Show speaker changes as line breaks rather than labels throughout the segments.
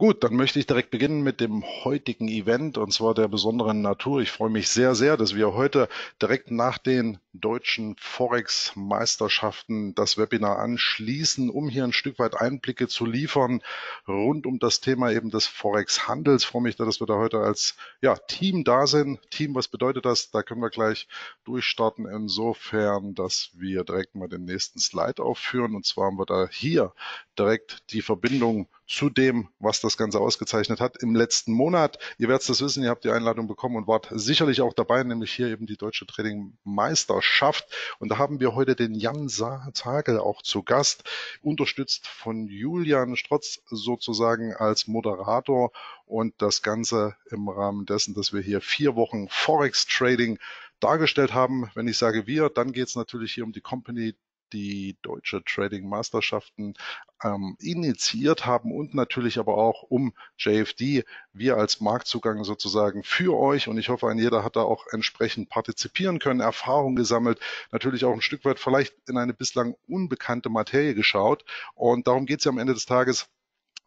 Gut, dann möchte ich direkt beginnen mit dem heutigen Event und zwar der besonderen Natur. Ich freue mich sehr, sehr, dass wir heute direkt nach den deutschen Forex-Meisterschaften das Webinar anschließen, um hier ein Stück weit Einblicke zu liefern rund um das Thema eben des Forex-Handels. Freue mich, dass wir da heute als ja, Team da sind. Team, was bedeutet das? Da können wir gleich durchstarten insofern, dass wir direkt mal den nächsten Slide aufführen. Und zwar haben wir da hier direkt die Verbindung zu dem, was das Ganze ausgezeichnet hat im letzten Monat. Ihr werdet es wissen, ihr habt die Einladung bekommen und wart sicherlich auch dabei, nämlich hier eben die Deutsche Trading Meisterschaft. Und da haben wir heute den Jan Zagel auch zu Gast, unterstützt von Julian Strotz sozusagen als Moderator und das Ganze im Rahmen dessen, dass wir hier vier Wochen Forex Trading dargestellt haben. Wenn ich sage wir, dann geht es natürlich hier um die Company die deutsche Trading Meisterschaften ähm, initiiert haben und natürlich aber auch um JFD, wir als Marktzugang sozusagen für euch und ich hoffe, ein jeder hat da auch entsprechend partizipieren können, Erfahrung gesammelt, natürlich auch ein Stück weit vielleicht in eine bislang unbekannte Materie geschaut. Und darum geht es ja am Ende des Tages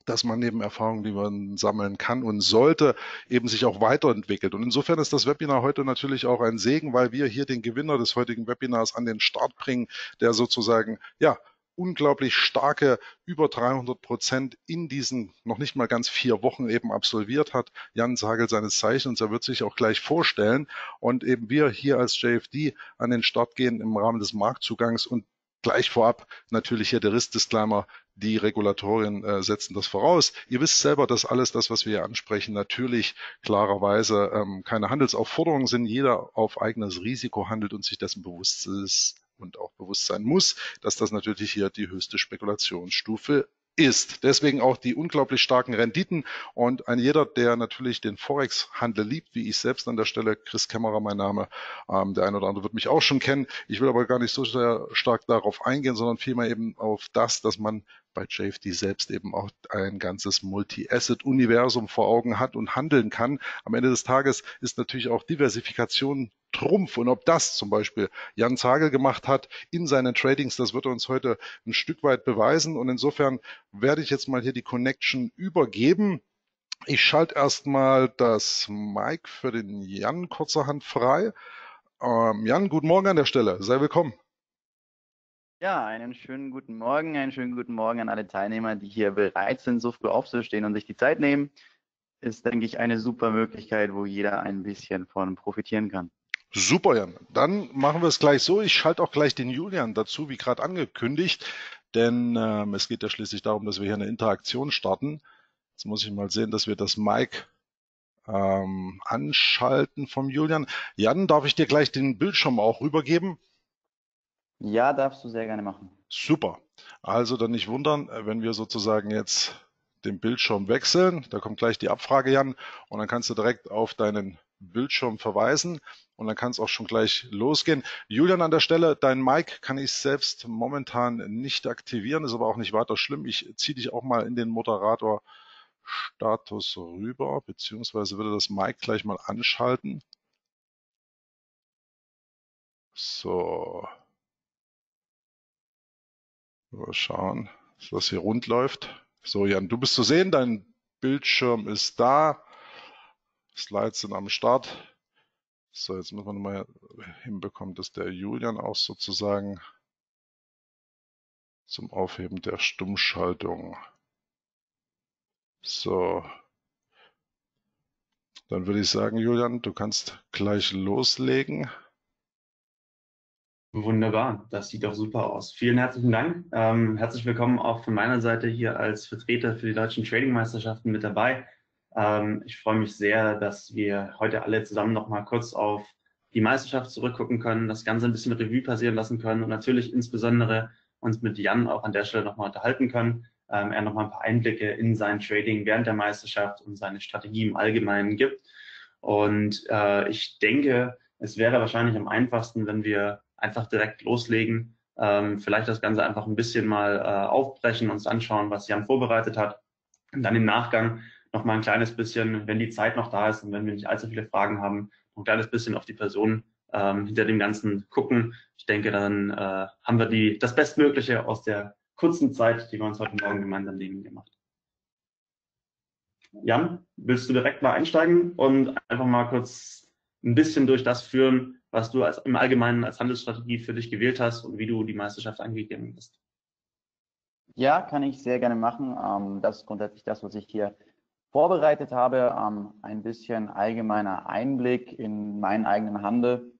dass man neben Erfahrungen, die man sammeln kann und sollte, eben sich auch weiterentwickelt. Und insofern ist das Webinar heute natürlich auch ein Segen, weil wir hier den Gewinner des heutigen Webinars an den Start bringen, der sozusagen, ja, unglaublich starke über 300 Prozent in diesen noch nicht mal ganz vier Wochen eben absolviert hat. Jan Sagel seines Zeichens, er wird sich auch gleich vorstellen und eben wir hier als JFD an den Start gehen im Rahmen des Marktzugangs und gleich vorab natürlich hier der Riss-Disclaimer, die Regulatorien äh, setzen das voraus. Ihr wisst selber, dass alles das, was wir hier ansprechen, natürlich klarerweise ähm, keine Handelsaufforderungen sind. Jeder auf eigenes Risiko handelt und sich dessen bewusst ist und auch bewusst sein muss, dass das natürlich hier die höchste Spekulationsstufe ist. Deswegen auch die unglaublich starken Renditen und ein jeder, der natürlich den Forex-Handel liebt, wie ich selbst an der Stelle, Chris Kämmerer mein Name, ähm, der eine oder andere wird mich auch schon kennen. Ich will aber gar nicht so sehr stark darauf eingehen, sondern vielmehr eben auf das, dass man bei JFD selbst eben auch ein ganzes Multi-Asset-Universum vor Augen hat und handeln kann. Am Ende des Tages ist natürlich auch Diversifikation Trumpf. Und ob das zum Beispiel Jan Zagel gemacht hat in seinen Tradings, das wird er uns heute ein Stück weit beweisen. Und insofern werde ich jetzt mal hier die Connection übergeben. Ich schalte erstmal das Mic für den Jan kurzerhand frei. Ähm, Jan, guten Morgen an der Stelle. Sei willkommen.
Ja, einen schönen guten Morgen, einen schönen guten Morgen an alle Teilnehmer, die hier bereit sind, so früh aufzustehen und sich die Zeit nehmen. Ist, denke ich, eine super Möglichkeit, wo jeder ein bisschen von profitieren kann.
Super, Jan. Dann machen wir es gleich so. Ich schalte auch gleich den Julian dazu, wie gerade angekündigt, denn ähm, es geht ja schließlich darum, dass wir hier eine Interaktion starten. Jetzt muss ich mal sehen, dass wir das Mic ähm, anschalten vom Julian. Jan, darf ich dir gleich den Bildschirm auch rübergeben?
Ja, darfst du sehr gerne machen.
Super. Also dann nicht wundern, wenn wir sozusagen jetzt den Bildschirm wechseln. Da kommt gleich die Abfrage, Jan, und dann kannst du direkt auf deinen Bildschirm verweisen und dann kann es auch schon gleich losgehen. Julian an der Stelle, dein Mic kann ich selbst momentan nicht aktivieren, ist aber auch nicht weiter schlimm. Ich ziehe dich auch mal in den Moderator-Status rüber, beziehungsweise würde das Mic gleich mal anschalten. So. Mal schauen, dass das hier rund läuft. So, Jan, du bist zu sehen, dein Bildschirm ist da. Slides sind am Start. So, jetzt müssen wir mal hinbekommen, dass der Julian auch sozusagen zum Aufheben der Stummschaltung. So. Dann würde ich sagen, Julian, du kannst gleich loslegen.
Wunderbar, das sieht doch super aus. Vielen herzlichen Dank. Ähm, herzlich willkommen auch von meiner Seite hier als Vertreter für die deutschen Trading-Meisterschaften mit dabei. Ähm, ich freue mich sehr, dass wir heute alle zusammen noch mal kurz auf die Meisterschaft zurückgucken können, das Ganze ein bisschen Revue passieren lassen können und natürlich insbesondere uns mit Jan auch an der Stelle noch mal unterhalten können. Ähm, er noch mal ein paar Einblicke in sein Trading während der Meisterschaft und seine Strategie im Allgemeinen gibt. Und äh, ich denke, es wäre wahrscheinlich am einfachsten, wenn wir einfach direkt loslegen, ähm, vielleicht das Ganze einfach ein bisschen mal äh, aufbrechen, uns anschauen, was Jan vorbereitet hat und dann im Nachgang noch mal ein kleines bisschen, wenn die Zeit noch da ist und wenn wir nicht allzu viele Fragen haben, noch ein kleines bisschen auf die Person ähm, hinter dem Ganzen gucken. Ich denke, dann äh, haben wir die, das Bestmögliche aus der kurzen Zeit, die wir uns heute Morgen gemeinsam nehmen, gemacht. Jan, willst du direkt mal einsteigen und einfach mal kurz ein bisschen durch das führen, was du als, im Allgemeinen als Handelsstrategie für dich gewählt hast und wie du die Meisterschaft angegangen bist?
Ja, kann ich sehr gerne machen. Ähm, das ist grundsätzlich das, was ich hier vorbereitet habe. Ähm, ein bisschen allgemeiner Einblick in meinen eigenen Handel,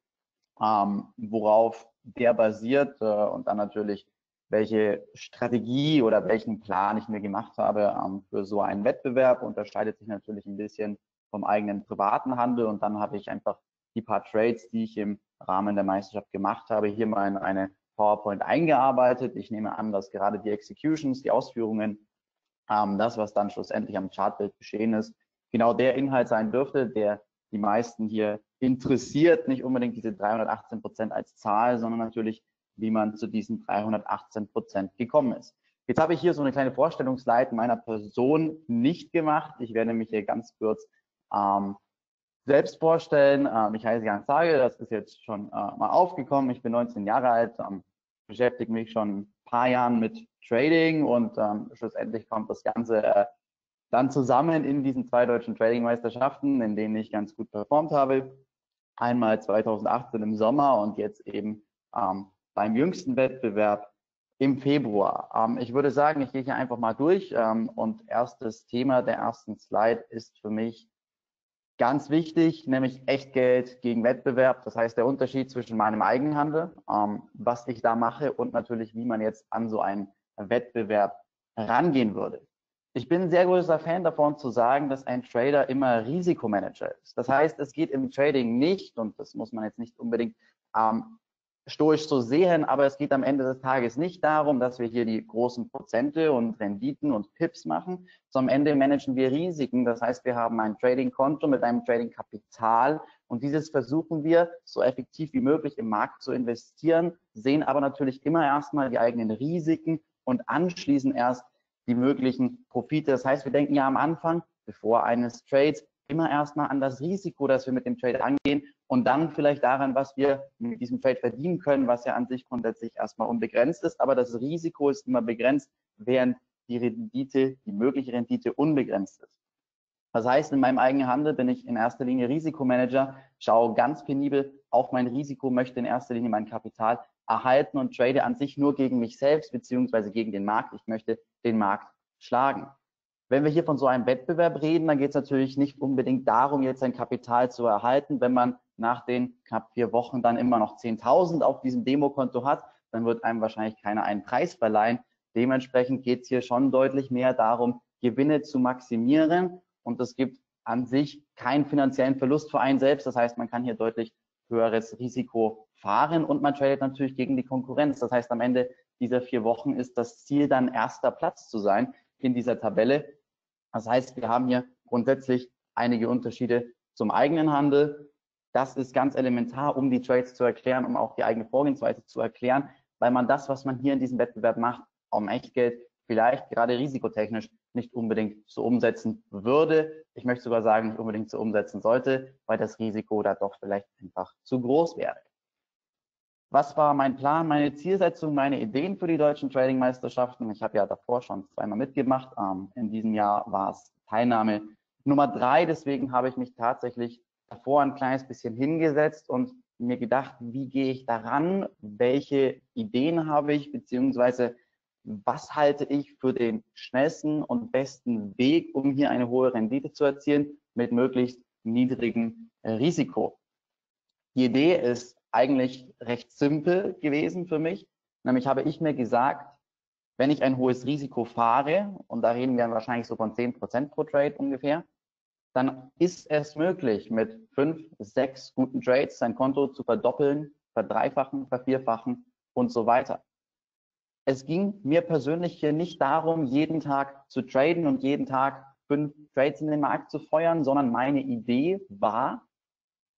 ähm, worauf der basiert äh, und dann natürlich welche Strategie oder welchen Plan ich mir gemacht habe ähm, für so einen Wettbewerb. Unterscheidet sich natürlich ein bisschen vom eigenen privaten Handel und dann habe ich einfach die paar Trades, die ich im Rahmen der Meisterschaft gemacht habe, hier mal in eine PowerPoint eingearbeitet. Ich nehme an, dass gerade die Executions, die Ausführungen, ähm, das, was dann schlussendlich am Chartbild geschehen ist, genau der Inhalt sein dürfte, der die meisten hier interessiert. Nicht unbedingt diese 318 Prozent als Zahl, sondern natürlich wie man zu diesen 318 Prozent gekommen ist. Jetzt habe ich hier so eine kleine Vorstellungsleiten meiner Person nicht gemacht. Ich werde mich hier ganz kurz ähm, selbst vorstellen. Ähm, ich heiße Jan Zage, das ist jetzt schon äh, mal aufgekommen. Ich bin 19 Jahre alt, ähm, beschäftige mich schon paar Jahren mit Trading und ähm, schlussendlich kommt das Ganze äh, dann zusammen in diesen zwei deutschen Trading-Meisterschaften, in denen ich ganz gut performt habe. Einmal 2018 im Sommer und jetzt eben ähm, beim jüngsten Wettbewerb im Februar. Ähm, ich würde sagen, ich gehe hier einfach mal durch ähm, und erstes Thema der ersten Slide ist für mich ganz wichtig, nämlich Echtgeld gegen Wettbewerb. Das heißt, der Unterschied zwischen meinem Eigenhandel, ähm, was ich da mache und natürlich, wie man jetzt an so einen Wettbewerb rangehen würde. Ich bin ein sehr großer Fan davon zu sagen, dass ein Trader immer Risikomanager ist. Das heißt, es geht im Trading nicht, und das muss man jetzt nicht unbedingt ähm, stoisch zu sehen, aber es geht am Ende des Tages nicht darum, dass wir hier die großen Prozente und Renditen und Pips machen, am Ende managen wir Risiken. Das heißt, wir haben ein Trading-Konto mit einem Trading-Kapital und dieses versuchen wir so effektiv wie möglich im Markt zu investieren, sehen aber natürlich immer erstmal die eigenen Risiken und anschließend erst die möglichen Profite. Das heißt, wir denken ja am Anfang, bevor eines Trades, immer erstmal an das Risiko, das wir mit dem Trade angehen und dann vielleicht daran, was wir mit diesem Trade verdienen können, was ja an sich grundsätzlich erstmal unbegrenzt ist. Aber das Risiko ist immer begrenzt, während die Rendite, die mögliche Rendite unbegrenzt ist. Das heißt, in meinem eigenen Handel bin ich in erster Linie Risikomanager, schaue ganz penibel auf mein Risiko, möchte in erster Linie mein Kapital erhalten und trade an sich nur gegen mich selbst beziehungsweise gegen den Markt. Ich möchte den Markt schlagen. Wenn wir hier von so einem Wettbewerb reden, dann geht es natürlich nicht unbedingt darum, jetzt sein Kapital zu erhalten. Wenn man nach den knapp vier Wochen dann immer noch 10.000 auf diesem Demokonto hat, dann wird einem wahrscheinlich keiner einen Preis verleihen. Dementsprechend geht es hier schon deutlich mehr darum, Gewinne zu maximieren. Und es gibt an sich keinen finanziellen Verlust für einen selbst. Das heißt, man kann hier deutlich höheres Risiko fahren und man tradet natürlich gegen die Konkurrenz. Das heißt, am Ende dieser vier Wochen ist das Ziel dann erster Platz zu sein in dieser Tabelle. Das heißt, wir haben hier grundsätzlich einige Unterschiede zum eigenen Handel. Das ist ganz elementar, um die Trades zu erklären, um auch die eigene Vorgehensweise zu erklären, weil man das, was man hier in diesem Wettbewerb macht, um Echtgeld vielleicht gerade risikotechnisch nicht unbedingt so umsetzen würde. Ich möchte sogar sagen, nicht unbedingt so umsetzen sollte, weil das Risiko da doch vielleicht einfach zu groß wäre. Was war mein Plan, meine Zielsetzung, meine Ideen für die deutschen Trading-Meisterschaften? Ich habe ja davor schon zweimal mitgemacht. Ähm, in diesem Jahr war es Teilnahme Nummer drei. Deswegen habe ich mich tatsächlich davor ein kleines bisschen hingesetzt und mir gedacht, wie gehe ich daran? Welche Ideen habe ich? Beziehungsweise was halte ich für den schnellsten und besten Weg, um hier eine hohe Rendite zu erzielen mit möglichst niedrigem Risiko? Die Idee ist eigentlich recht simpel gewesen für mich. Nämlich habe ich mir gesagt, wenn ich ein hohes Risiko fahre, und da reden wir wahrscheinlich so von 10% pro Trade ungefähr, dann ist es möglich, mit fünf, sechs guten Trades sein Konto zu verdoppeln, verdreifachen, vervierfachen und so weiter. Es ging mir persönlich hier nicht darum, jeden Tag zu traden und jeden Tag fünf Trades in den Markt zu feuern, sondern meine Idee war,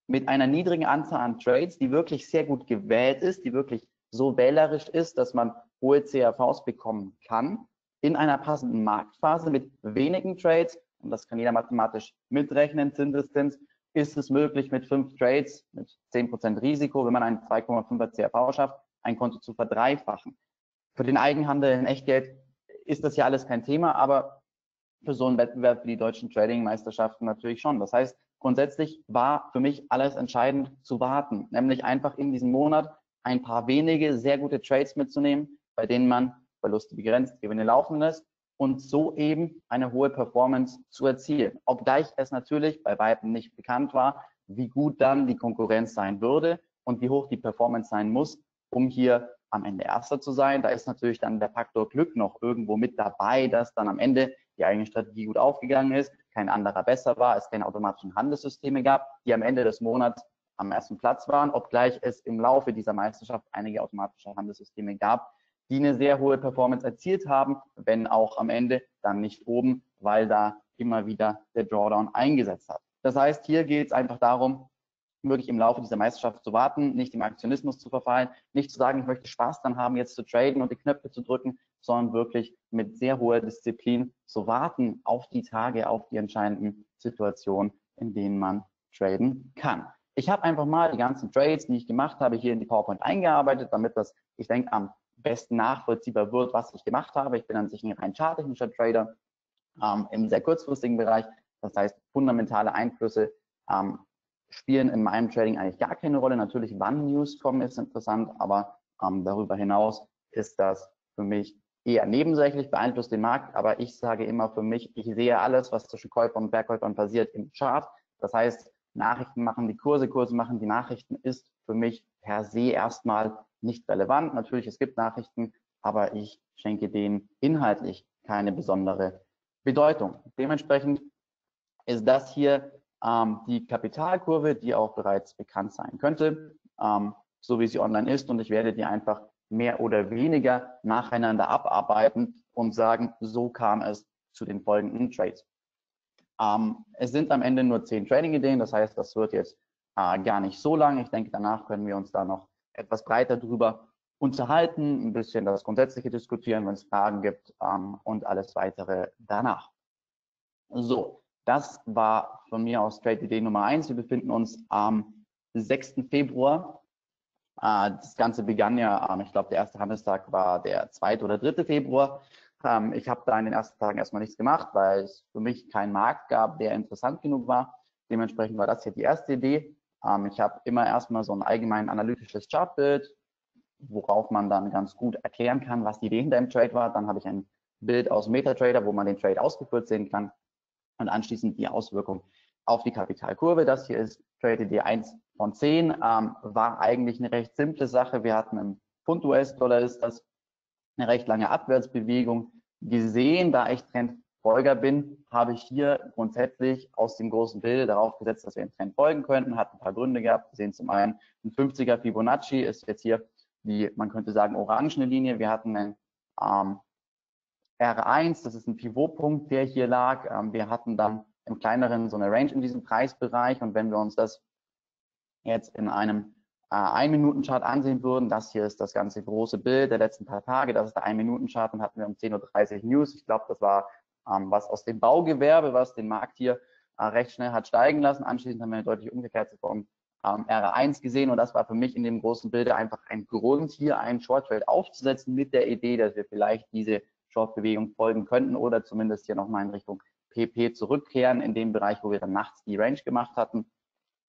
mit einer niedrigen Anzahl an Trades, die wirklich sehr gut gewählt ist, die wirklich so wählerisch ist, dass man hohe CRVs bekommen kann, in einer passenden Marktphase mit wenigen Trades, und das kann jeder mathematisch mitrechnen, Zinseszins, ist es möglich, mit fünf Trades, mit zehn Prozent Risiko, wenn man einen 2,5er CRV schafft, ein Konto zu verdreifachen. Für den Eigenhandel in Echtgeld ist das ja alles kein Thema, aber für so einen Wettbewerb wie die deutschen Trading-Meisterschaften natürlich schon. Das heißt, grundsätzlich war für mich alles entscheidend zu warten, nämlich einfach in diesem Monat ein paar wenige sehr gute Trades mitzunehmen, bei denen man Verluste begrenzt, Gewinne laufen lässt und so eben eine hohe Performance zu erzielen. Obgleich es natürlich bei weitem nicht bekannt war, wie gut dann die Konkurrenz sein würde und wie hoch die Performance sein muss, um hier am Ende Erster zu sein. Da ist natürlich dann der Faktor Glück noch irgendwo mit dabei, dass dann am Ende die eigene Strategie gut aufgegangen ist, kein anderer besser war, es keine automatischen Handelssysteme gab, die am Ende des Monats am ersten Platz waren, obgleich es im Laufe dieser Meisterschaft einige automatische Handelssysteme gab, die eine sehr hohe Performance erzielt haben, wenn auch am Ende dann nicht oben, weil da immer wieder der Drawdown eingesetzt hat. Das heißt, hier geht es einfach darum, wirklich im Laufe dieser Meisterschaft zu warten, nicht im Aktionismus zu verfallen, nicht zu sagen, ich möchte Spaß dann haben, jetzt zu traden und die Knöpfe zu drücken, sondern wirklich mit sehr hoher Disziplin zu warten auf die Tage, auf die entscheidenden Situationen, in denen man traden kann. Ich habe einfach mal die ganzen Trades, die ich gemacht habe, hier in die PowerPoint eingearbeitet, damit das, ich denke, am besten nachvollziehbar wird, was ich gemacht habe. Ich bin an sich ein rein charttechnischer Trader ähm, im sehr kurzfristigen Bereich. Das heißt, fundamentale Einflüsse ähm, spielen in meinem Trading eigentlich gar keine Rolle. Natürlich, wann News kommen, ist interessant, aber ähm, darüber hinaus ist das für mich eher nebensächlich, beeinflusst den Markt, aber ich sage immer für mich, ich sehe alles, was zwischen Käufern und Verkäufern passiert im Chart. Das heißt, Nachrichten machen die Kurse, Kurse machen die Nachrichten, ist für mich per se erstmal nicht relevant. Natürlich, es gibt Nachrichten, aber ich schenke denen inhaltlich keine besondere Bedeutung. Dementsprechend ist das hier ähm, die Kapitalkurve, die auch bereits bekannt sein könnte, ähm, so wie sie online ist. Und ich werde die einfach mehr oder weniger nacheinander abarbeiten und sagen, so kam es zu den folgenden Trades. Ähm, es sind am Ende nur zehn Trading-Ideen, das heißt, das wird jetzt äh, gar nicht so lang. Ich denke, danach können wir uns da noch etwas breiter drüber unterhalten, ein bisschen das Grundsätzliche diskutieren, wenn es Fragen gibt ähm, und alles weitere danach. So, das war von mir aus Trade Idee Nummer eins. Wir befinden uns am 6. Februar. Äh, das Ganze begann ja, ähm, ich glaube, der erste Handelstag war der 2. oder 3. Februar. Ähm, ich habe da in den ersten Tagen erstmal nichts gemacht, weil es für mich keinen Markt gab, der interessant genug war. Dementsprechend war das hier die erste Idee. Ähm, ich habe immer erstmal so ein allgemein analytisches Chartbild, worauf man dann ganz gut erklären kann, was die Idee hinter dem Trade war. Dann habe ich ein Bild aus MetaTrader, wo man den Trade ausgeführt sehen kann und anschließend die Auswirkung auf die Kapitalkurve. Das hier ist Trade Idee 1 von 10, ähm, war eigentlich eine recht simple Sache. Wir hatten im Pfund US-Dollar ist das eine recht lange Abwärtsbewegung gesehen. Da ich Trendfolger bin, habe ich hier grundsätzlich aus dem großen Bild darauf gesetzt, dass wir den Trend folgen könnten. Hat ein paar Gründe gehabt. Wir sehen zum einen, ein 50er Fibonacci ist jetzt hier die, man könnte sagen, orangene Linie. Wir hatten einen ähm, R1, das ist ein Pivotpunkt, der hier lag. Ähm, wir hatten dann im kleineren so eine Range in diesem Preisbereich. Und wenn wir uns das jetzt in einem äh, Ein-Minuten-Chart ansehen würden. Das hier ist das ganze große Bild der letzten paar Tage. Das ist der Ein-Minuten-Chart und hatten wir um 10.30 Uhr News. Ich glaube, das war ähm, was aus dem Baugewerbe, was den Markt hier äh, recht schnell hat steigen lassen. Anschließend haben wir eine deutlich umgekehrte Form ähm, R1 gesehen und das war für mich in dem großen Bilde einfach ein Grund, hier einen Short Trade aufzusetzen mit der Idee, dass wir vielleicht diese Short-Bewegung folgen könnten oder zumindest hier nochmal in Richtung PP zurückkehren in dem Bereich, wo wir dann nachts die Range gemacht hatten.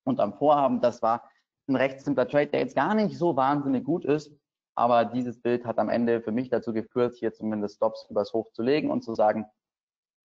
Und am Vorhaben, das war ein recht simpler Trade, der jetzt gar nicht so wahnsinnig gut ist. Aber dieses Bild hat am Ende für mich dazu geführt, hier zumindest Stops übers Hoch zu legen und zu sagen,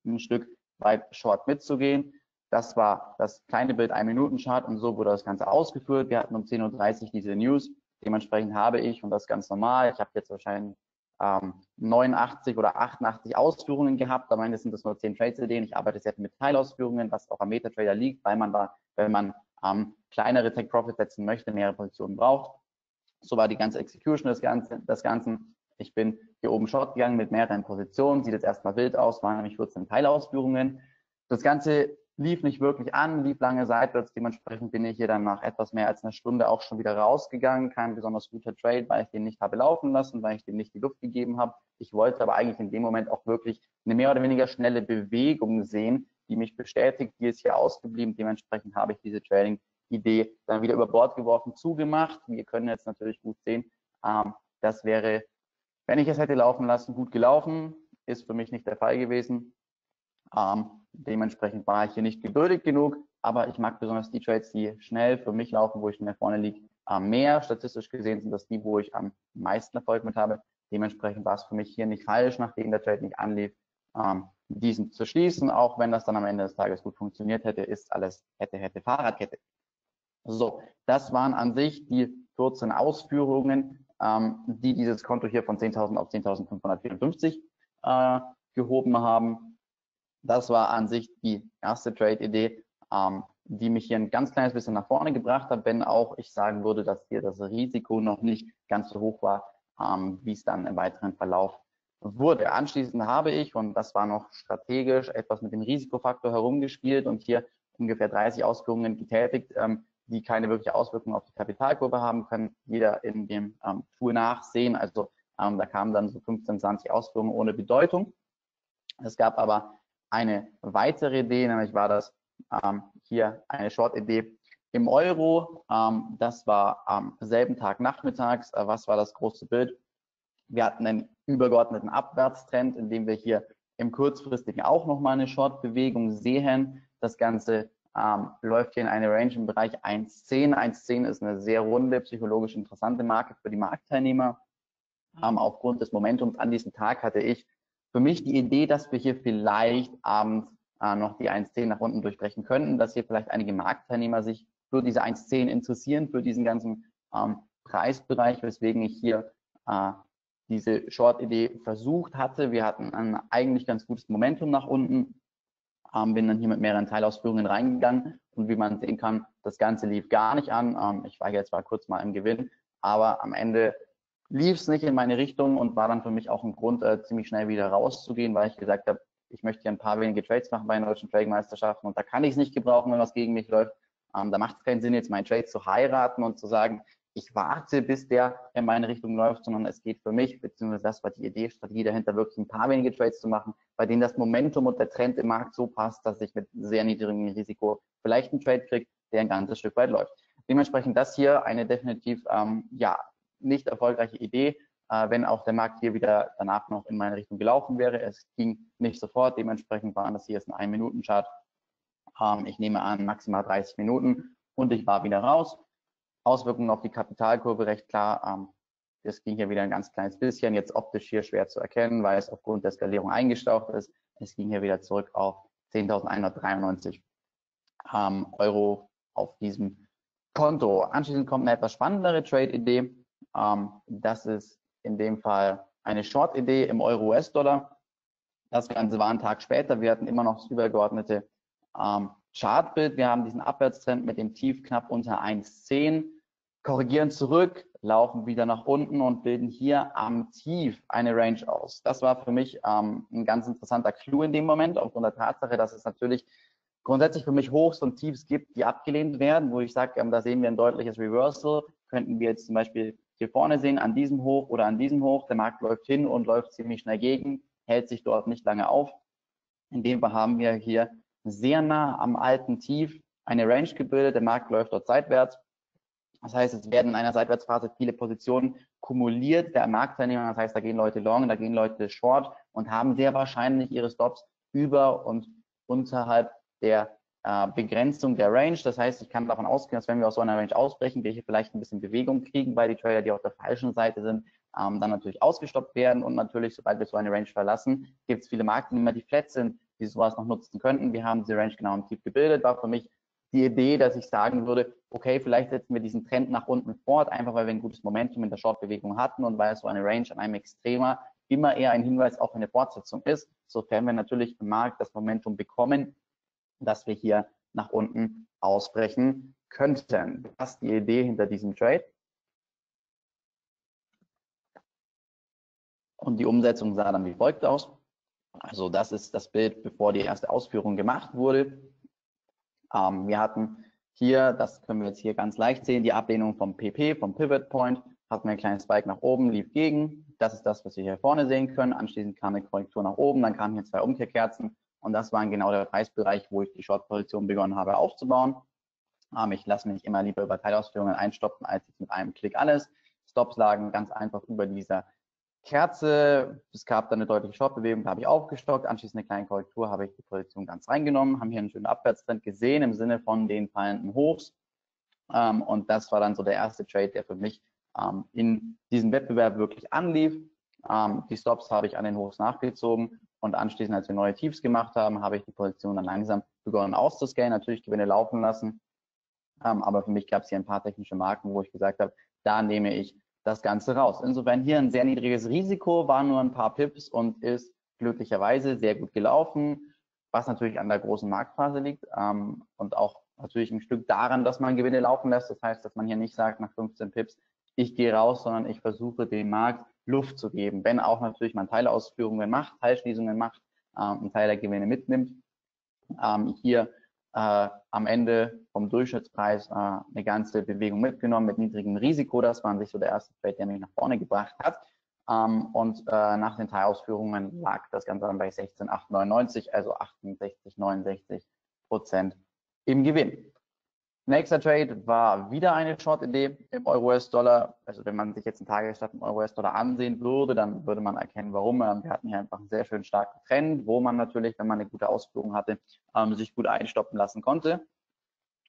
ein Stück weit short mitzugehen. Das war das kleine Bild, ein Minuten Chart und so wurde das Ganze ausgeführt. Wir hatten um 10.30 Uhr diese News. Dementsprechend habe ich, und das ganz normal, ich habe jetzt wahrscheinlich ähm, 89 oder 88 Ausführungen gehabt. Am Ende sind das nur 10 Trades-Ideen. Ich arbeite viel mit Teilausführungen, was auch am MetaTrader liegt, weil man da, wenn man ähm, kleinere Take Profit setzen möchte, mehrere Positionen braucht. So war die ganze Execution des Ganzen. Des Ganzen. Ich bin hier oben Short gegangen mit mehreren Positionen. Sieht jetzt erstmal wild aus, waren nämlich 14 Teilausführungen. Das Ganze lief nicht wirklich an, lief lange seitwärts. Dementsprechend bin ich hier dann nach etwas mehr als einer Stunde auch schon wieder rausgegangen. Kein besonders guter Trade, weil ich den nicht habe laufen lassen, weil ich dem nicht die Luft gegeben habe. Ich wollte aber eigentlich in dem Moment auch wirklich eine mehr oder weniger schnelle Bewegung sehen, die mich bestätigt. Die ist hier ausgeblieben. Dementsprechend habe ich diese Trading-Idee dann wieder über Bord geworfen, zugemacht. Wir können jetzt natürlich gut sehen, ähm, das wäre, wenn ich es hätte laufen lassen, gut gelaufen. Ist für mich nicht der Fall gewesen. Ähm, dementsprechend war ich hier nicht geduldig genug, aber ich mag besonders die Trades, die schnell für mich laufen, wo ich mehr vorne liege. Ähm, mehr statistisch gesehen sind das die, wo ich am meisten Erfolg mit habe. Dementsprechend war es für mich hier nicht falsch, nachdem der Trade nicht anlief, ähm, diesen zu schließen, auch wenn das dann am Ende des Tages gut funktioniert hätte, ist alles hätte, hätte, Fahrradkette. So, das waren an sich die 14 Ausführungen, ähm, die dieses Konto hier von 10.000 auf 10.554 äh, gehoben haben. Das war an sich die erste Trade-Idee, ähm, die mich hier ein ganz kleines bisschen nach vorne gebracht hat, wenn auch ich sagen würde, dass hier das Risiko noch nicht ganz so hoch war, ähm, wie es dann im weiteren Verlauf wurde. Anschließend habe ich, und das war noch strategisch, etwas mit dem Risikofaktor herumgespielt und hier ungefähr 30 Ausführungen getätigt, ähm, die keine wirkliche Auswirkung auf die Kapitalkurve haben, kann jeder in dem ähm, Tool nachsehen. Also ähm, da kamen dann so 15, 20 Ausführungen ohne Bedeutung. Es gab aber eine weitere Idee, nämlich war das ähm, hier eine Short-Idee im Euro. Ähm, das war am selben Tag nachmittags. Äh, was war das große Bild? Wir hatten einen übergeordneten Abwärtstrend, in dem wir hier im kurzfristigen auch nochmal eine Short-Bewegung sehen. Das Ganze ähm, läuft hier in eine Range im Bereich 1,10. 1,10 ist eine sehr runde, psychologisch interessante Marke für die Marktteilnehmer. Ähm, aufgrund des Momentums an diesem Tag hatte ich für mich die Idee, dass wir hier vielleicht abends äh, noch die 1,10 nach unten durchbrechen könnten, dass hier vielleicht einige Marktteilnehmer sich für diese 1,10 interessieren, für diesen ganzen ähm, Preisbereich, weswegen ich hier äh, diese Short-Idee versucht hatte. Wir hatten ein eigentlich ganz gutes Momentum nach unten, ähm, bin dann hier mit mehreren Teilausführungen reingegangen und wie man sehen kann, das Ganze lief gar nicht an. Ähm, ich war jetzt zwar kurz mal im Gewinn, aber am Ende lief es nicht in meine Richtung und war dann für mich auch ein Grund, äh, ziemlich schnell wieder rauszugehen, weil ich gesagt habe, ich möchte hier ein paar wenige Trades machen bei den deutschen Trading-Meisterschaften und da kann ich es nicht gebrauchen, wenn was gegen mich läuft. Ähm, da macht es keinen Sinn, jetzt meinen Trade zu heiraten und zu sagen, ich warte, bis der in meine Richtung läuft, sondern es geht für mich, beziehungsweise das war die Idee, Strategie dahinter, wirklich ein paar wenige Trades zu machen, bei denen das Momentum und der Trend im Markt so passt, dass ich mit sehr niedrigem Risiko vielleicht einen Trade kriege, der ein ganzes Stück weit läuft. Dementsprechend das hier eine definitiv ähm, ja nicht erfolgreiche Idee, äh, wenn auch der Markt hier wieder danach noch in meine Richtung gelaufen wäre. Es ging nicht sofort, dementsprechend waren das hier jetzt ein 1-Minuten-Chart. Ähm, ich nehme an maximal 30 Minuten und ich war wieder raus. Auswirkungen auf die Kapitalkurve recht klar. Ähm, das ging hier wieder ein ganz kleines bisschen, jetzt optisch hier schwer zu erkennen, weil es aufgrund der Skalierung eingestaucht ist. Es ging hier wieder zurück auf 10.193 ähm, Euro auf diesem Konto. Anschließend kommt eine etwas spannendere Trade-Idee. Ähm, das ist in dem Fall eine Short-Idee im Euro-US-Dollar. Das Ganze war einen Tag später. Wir hatten immer noch das übergeordnete ähm, Chartbild. Wir haben diesen Abwärtstrend mit dem Tief knapp unter 1,10, korrigieren zurück, laufen wieder nach unten und bilden hier am Tief eine Range aus. Das war für mich ähm, ein ganz interessanter Clou in dem Moment, aufgrund der Tatsache, dass es natürlich grundsätzlich für mich Hochs und Tiefs gibt, die abgelehnt werden, wo ich sage, ähm, da sehen wir ein deutliches Reversal. Könnten wir jetzt zum Beispiel hier vorne sehen, an diesem Hoch oder an diesem Hoch. Der Markt läuft hin und läuft ziemlich schnell gegen, hält sich dort nicht lange auf. In dem haben wir hier sehr nah am alten Tief eine Range gebildet. Der Markt läuft dort seitwärts. Das heißt, es werden in einer Seitwärtsphase viele Positionen kumuliert der Marktteilnehmer. Das heißt, da gehen Leute long, da gehen Leute short und haben sehr wahrscheinlich ihre Stops über und unterhalb der äh, Begrenzung der Range. Das heißt, ich kann davon ausgehen, dass wenn wir aus so einer Range ausbrechen, wir hier vielleicht ein bisschen Bewegung kriegen, weil die Trader, die auf der falschen Seite sind, ähm, dann natürlich ausgestoppt werden und natürlich, sobald wir so eine Range verlassen, gibt es viele Marktteilnehmer, die flat sind, die sowas noch nutzen könnten. Wir haben diese Range genau im Tief gebildet. War für mich die Idee, dass ich sagen würde, okay, vielleicht setzen wir diesen Trend nach unten fort, einfach weil wir ein gutes Momentum in der Short-Bewegung hatten und weil so eine Range an einem Extremer immer eher ein Hinweis auf eine Fortsetzung ist, sofern wir natürlich im Markt das Momentum bekommen, dass wir hier nach unten ausbrechen könnten. Das ist die Idee hinter diesem Trade. Und die Umsetzung sah dann wie folgt aus. Also das ist das Bild, bevor die erste Ausführung gemacht wurde. Ähm, wir hatten hier, das können wir jetzt hier ganz leicht sehen, die Ablehnung vom PP, vom Pivot Point, hatten wir ein kleines Spike nach oben, lief gegen. Das ist das, was wir hier vorne sehen können. Anschließend kam eine Korrektur nach oben, dann kamen hier zwei Umkehrkerzen und das war genau der Preisbereich, wo ich die Short-Position begonnen habe aufzubauen. Ähm, ich lasse mich immer lieber über Teilausführungen einstoppen, als jetzt mit einem Klick alles. Stops lagen ganz einfach über dieser Kerze, es gab dann eine deutliche Shortbewegung, da habe ich aufgestockt, anschließend eine kleine Korrektur, habe ich die Position ganz reingenommen, haben hier einen schönen Abwärtstrend gesehen im Sinne von den fallenden Hochs. Ähm, und das war dann so der erste Trade, der für mich ähm, in diesem Wettbewerb wirklich anlief. Ähm, die Stops habe ich an den Hochs nachgezogen und anschließend, als wir neue Tiefs gemacht haben, habe ich die Position dann langsam begonnen auszuscannen, natürlich Gewinne laufen lassen. Ähm, aber für mich gab es hier ein paar technische Marken, wo ich gesagt habe, da nehme ich das Ganze raus. Insofern hier ein sehr niedriges Risiko, war nur ein paar Pips und ist glücklicherweise sehr gut gelaufen, was natürlich an der großen Marktphase liegt ähm, und auch natürlich ein Stück daran, dass man Gewinne laufen lässt. Das heißt, dass man hier nicht sagt nach 15 Pips, ich gehe raus, sondern ich versuche dem Markt Luft zu geben. Wenn auch natürlich man Teilausführungen macht, Teilschließungen macht, ähm, einen Teil der Gewinne mitnimmt. Ähm, hier äh, am Ende vom Durchschnittspreis äh, eine ganze Bewegung mitgenommen mit niedrigem Risiko. Das war an sich so der erste Trade, der mich nach vorne gebracht hat. Ähm, und äh, nach den Teilausführungen lag das Ganze dann bei 16,899, also 68, 69 Prozent im Gewinn. Nächster Trade war wieder eine Short-Idee im Euro-US-Dollar. Also wenn man sich jetzt einen Tagesstab im Euro-US-Dollar ansehen würde, dann würde man erkennen, warum. Ähm, wir hatten hier einfach einen sehr schön starken Trend, wo man natürlich, wenn man eine gute Ausführung hatte, ähm, sich gut einstoppen lassen konnte.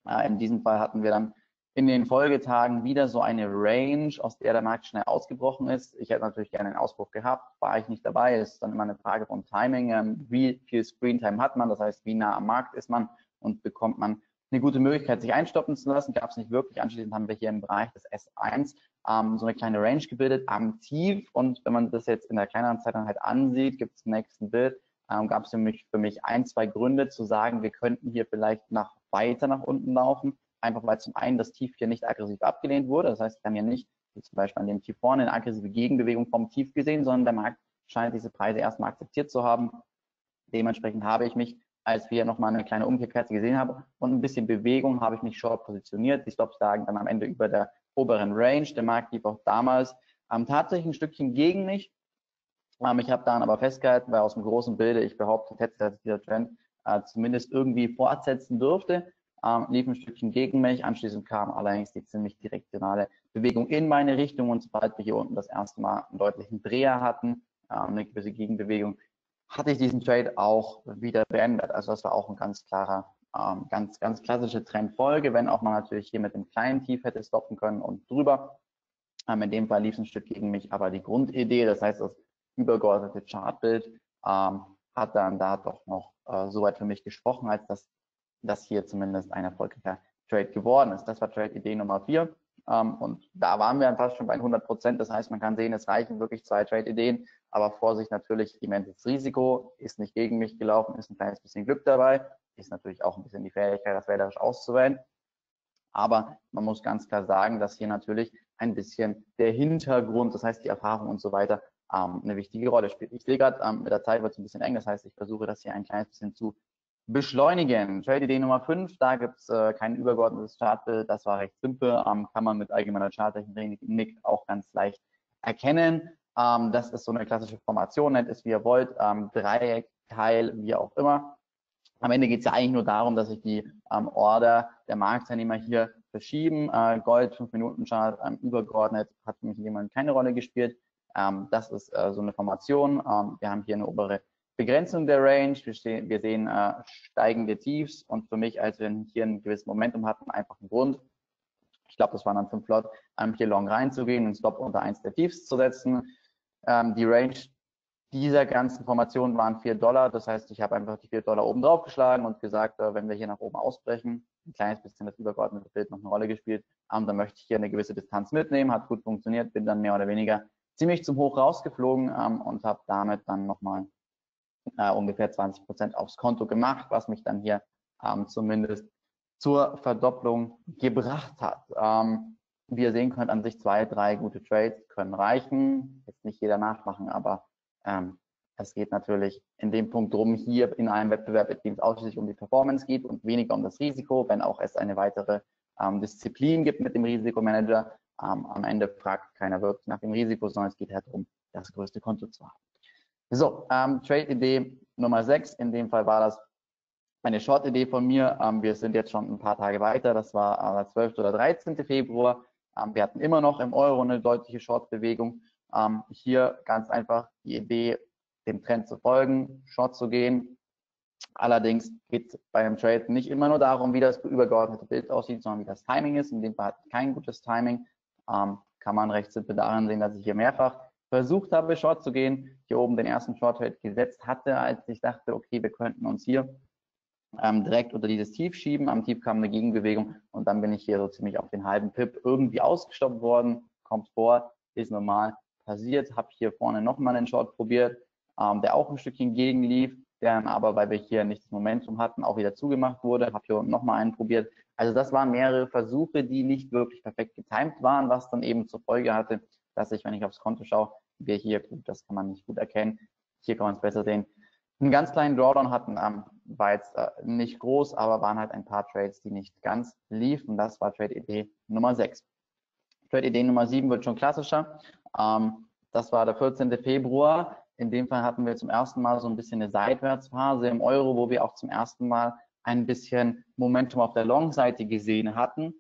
Äh, in diesem Fall hatten wir dann in den Folgetagen wieder so eine Range, aus der der Markt schnell ausgebrochen ist. Ich hätte natürlich gerne einen Ausbruch gehabt, war ich nicht dabei. Es ist dann immer eine Frage von Timing. Ähm, wie viel Screentime hat man? Das heißt, wie nah am Markt ist man und bekommt man eine gute Möglichkeit, sich einstoppen zu lassen. Gab es nicht wirklich. Anschließend haben wir hier im Bereich des S1 ähm, so eine kleine Range gebildet am Tief. Und wenn man das jetzt in der kleineren Zeit dann halt ansieht, gibt es im nächsten Bild, ähm, gab es für mich, für mich ein, zwei Gründe zu sagen, wir könnten hier vielleicht nach weiter nach unten laufen. Einfach weil zum einen das Tief hier nicht aggressiv abgelehnt wurde. Das heißt, wir haben hier nicht, wie zum Beispiel an dem Tief vorne, eine aggressive Gegenbewegung vom Tief gesehen, sondern der Markt scheint diese Preise erstmal akzeptiert zu haben. Dementsprechend habe ich mich als wir nochmal eine kleine Umkehrkerze gesehen haben und ein bisschen Bewegung habe ich mich short positioniert. Die Stops lagen dann am Ende über der oberen Range. Der Markt lief auch damals ähm, tatsächlich ein Stückchen gegen mich. Ähm, ich habe dann aber festgehalten, weil aus dem großen Bilde ich behauptet hätte, dass dieser Trend äh, zumindest irgendwie fortsetzen dürfte. Ähm, lief ein Stückchen gegen mich. Anschließend kam allerdings die ziemlich direktionale Bewegung in meine Richtung und sobald wir hier unten das erste Mal einen deutlichen Dreher hatten, äh, eine gewisse Gegenbewegung, hatte ich diesen Trade auch wieder beendet. Also das war auch ein ganz klarer, ähm, ganz, ganz klassische Trendfolge, wenn auch man natürlich hier mit dem kleinen Tief hätte stoppen können und drüber. Ähm, in dem Fall lief es ein Stück gegen mich, aber die Grundidee, das heißt das übergeordnete Chartbild, ähm, hat dann da doch noch äh, soweit für mich gesprochen, als dass das hier zumindest ein erfolgreicher Trade geworden ist. Das war Trade-Idee Nummer vier. Ähm, und da waren wir dann fast schon bei 100 Prozent. Das heißt, man kann sehen, es reichen wirklich zwei Trade-Ideen. Aber Vorsicht natürlich, immenses Risiko, ist nicht gegen mich gelaufen, ist ein kleines bisschen Glück dabei, ist natürlich auch ein bisschen die Fähigkeit, das wählerisch auszuwählen. Aber man muss ganz klar sagen, dass hier natürlich ein bisschen der Hintergrund, das heißt die Erfahrung und so weiter, ähm, eine wichtige Rolle spielt. Ich sehe gerade, ähm, mit der Zeit wird es ein bisschen eng, das heißt, ich versuche das hier ein kleines bisschen zu beschleunigen. Trade-Idee Nummer 5, da gibt es äh, kein übergeordnetes Chartbild, das war recht simpel, ähm, kann man mit allgemeiner Charttechnik auch ganz leicht erkennen. Ähm, das ist so eine klassische Formation, nennt es wie ihr wollt, ähm, Dreieck, Teil, wie auch immer. Am Ende geht es ja eigentlich nur darum, dass sich die ähm, Order der Marktteilnehmer hier verschieben. Äh, Gold, 5-Minuten-Chart, ähm, übergeordnet, hat für mich jemand keine Rolle gespielt. Ähm, das ist äh, so eine Formation. Ähm, wir haben hier eine obere Begrenzung der Range. Wir, stehen, wir sehen äh, steigende Tiefs und für mich, als wir hier ein gewisses Momentum hatten, einfach ein Grund, ich glaube, das waren dann fünf Lot, ähm, hier long reinzugehen und Stop unter eins der Tiefs zu setzen. Ähm, die Range dieser ganzen Formation waren vier Dollar. Das heißt, ich habe einfach die vier Dollar oben drauf geschlagen und gesagt, äh, wenn wir hier nach oben ausbrechen, ein kleines bisschen das übergeordnete Bild noch eine Rolle gespielt, ähm, dann möchte ich hier eine gewisse Distanz mitnehmen, hat gut funktioniert, bin dann mehr oder weniger ziemlich zum Hoch rausgeflogen ähm, und habe damit dann nochmal äh, ungefähr 20 Prozent aufs Konto gemacht, was mich dann hier ähm, zumindest zur Verdopplung gebracht hat. Ähm, wie ihr sehen könnt, an sich zwei, drei gute Trades können reichen. Jetzt nicht jeder nachmachen, aber ähm, es geht natürlich in dem Punkt drum, hier in einem Wettbewerb, in dem es ausschließlich um die Performance geht und weniger um das Risiko, wenn auch es eine weitere ähm, Disziplin gibt mit dem Risikomanager. Ähm, am Ende fragt keiner wirklich nach dem Risiko, sondern es geht halt darum, das größte Konto zu haben. So, ähm, Trade-Idee Nummer 6, in dem Fall war das eine Short-Idee von mir. Ähm, wir sind jetzt schon ein paar Tage weiter, das war äh, 12. oder 13. Februar. Ähm, wir hatten immer noch im Euro eine deutliche Short-Bewegung Ähm, hier ganz einfach die Idee, dem Trend zu folgen, Short zu gehen. Allerdings geht es bei einem Trade nicht immer nur darum, wie das übergeordnete Bild aussieht, sondern wie das Timing ist. In dem Fall hat kein gutes Timing. Ähm, kann man recht simpel daran sehen, dass ich hier mehrfach versucht habe, Short zu gehen, hier oben den ersten Short Trade gesetzt hatte, als ich dachte, okay, wir könnten uns hier ähm, direkt unter dieses Tief schieben. Am Tief kam eine Gegenbewegung und dann bin ich hier so ziemlich auf den halben Pip irgendwie ausgestoppt worden. Kommt vor, ist normal passiert. Habe hier vorne nochmal einen Short probiert, ähm, der auch ein Stückchen gegenlief, der dann aber, weil wir hier nicht das Momentum hatten, auch wieder zugemacht wurde. Habe hier nochmal einen probiert. Also das waren mehrere Versuche, die nicht wirklich perfekt getimt waren, was dann eben zur Folge hatte, dass ich, wenn ich aufs Konto schaue, wir hier, gut, das kann man nicht gut erkennen, hier kann man es besser sehen, einen ganz kleinen Drawdown hatten, ähm, war jetzt äh, nicht groß, aber waren halt ein paar Trades, die nicht ganz liefen. Das war Trade-Idee Nummer 6. Trade-Idee Nummer 7 wird schon klassischer. Ähm, das war der 14. Februar. In dem Fall hatten wir zum ersten Mal so ein bisschen eine Seitwärtsphase im Euro, wo wir auch zum ersten Mal ein bisschen Momentum auf der Long-Seite gesehen hatten,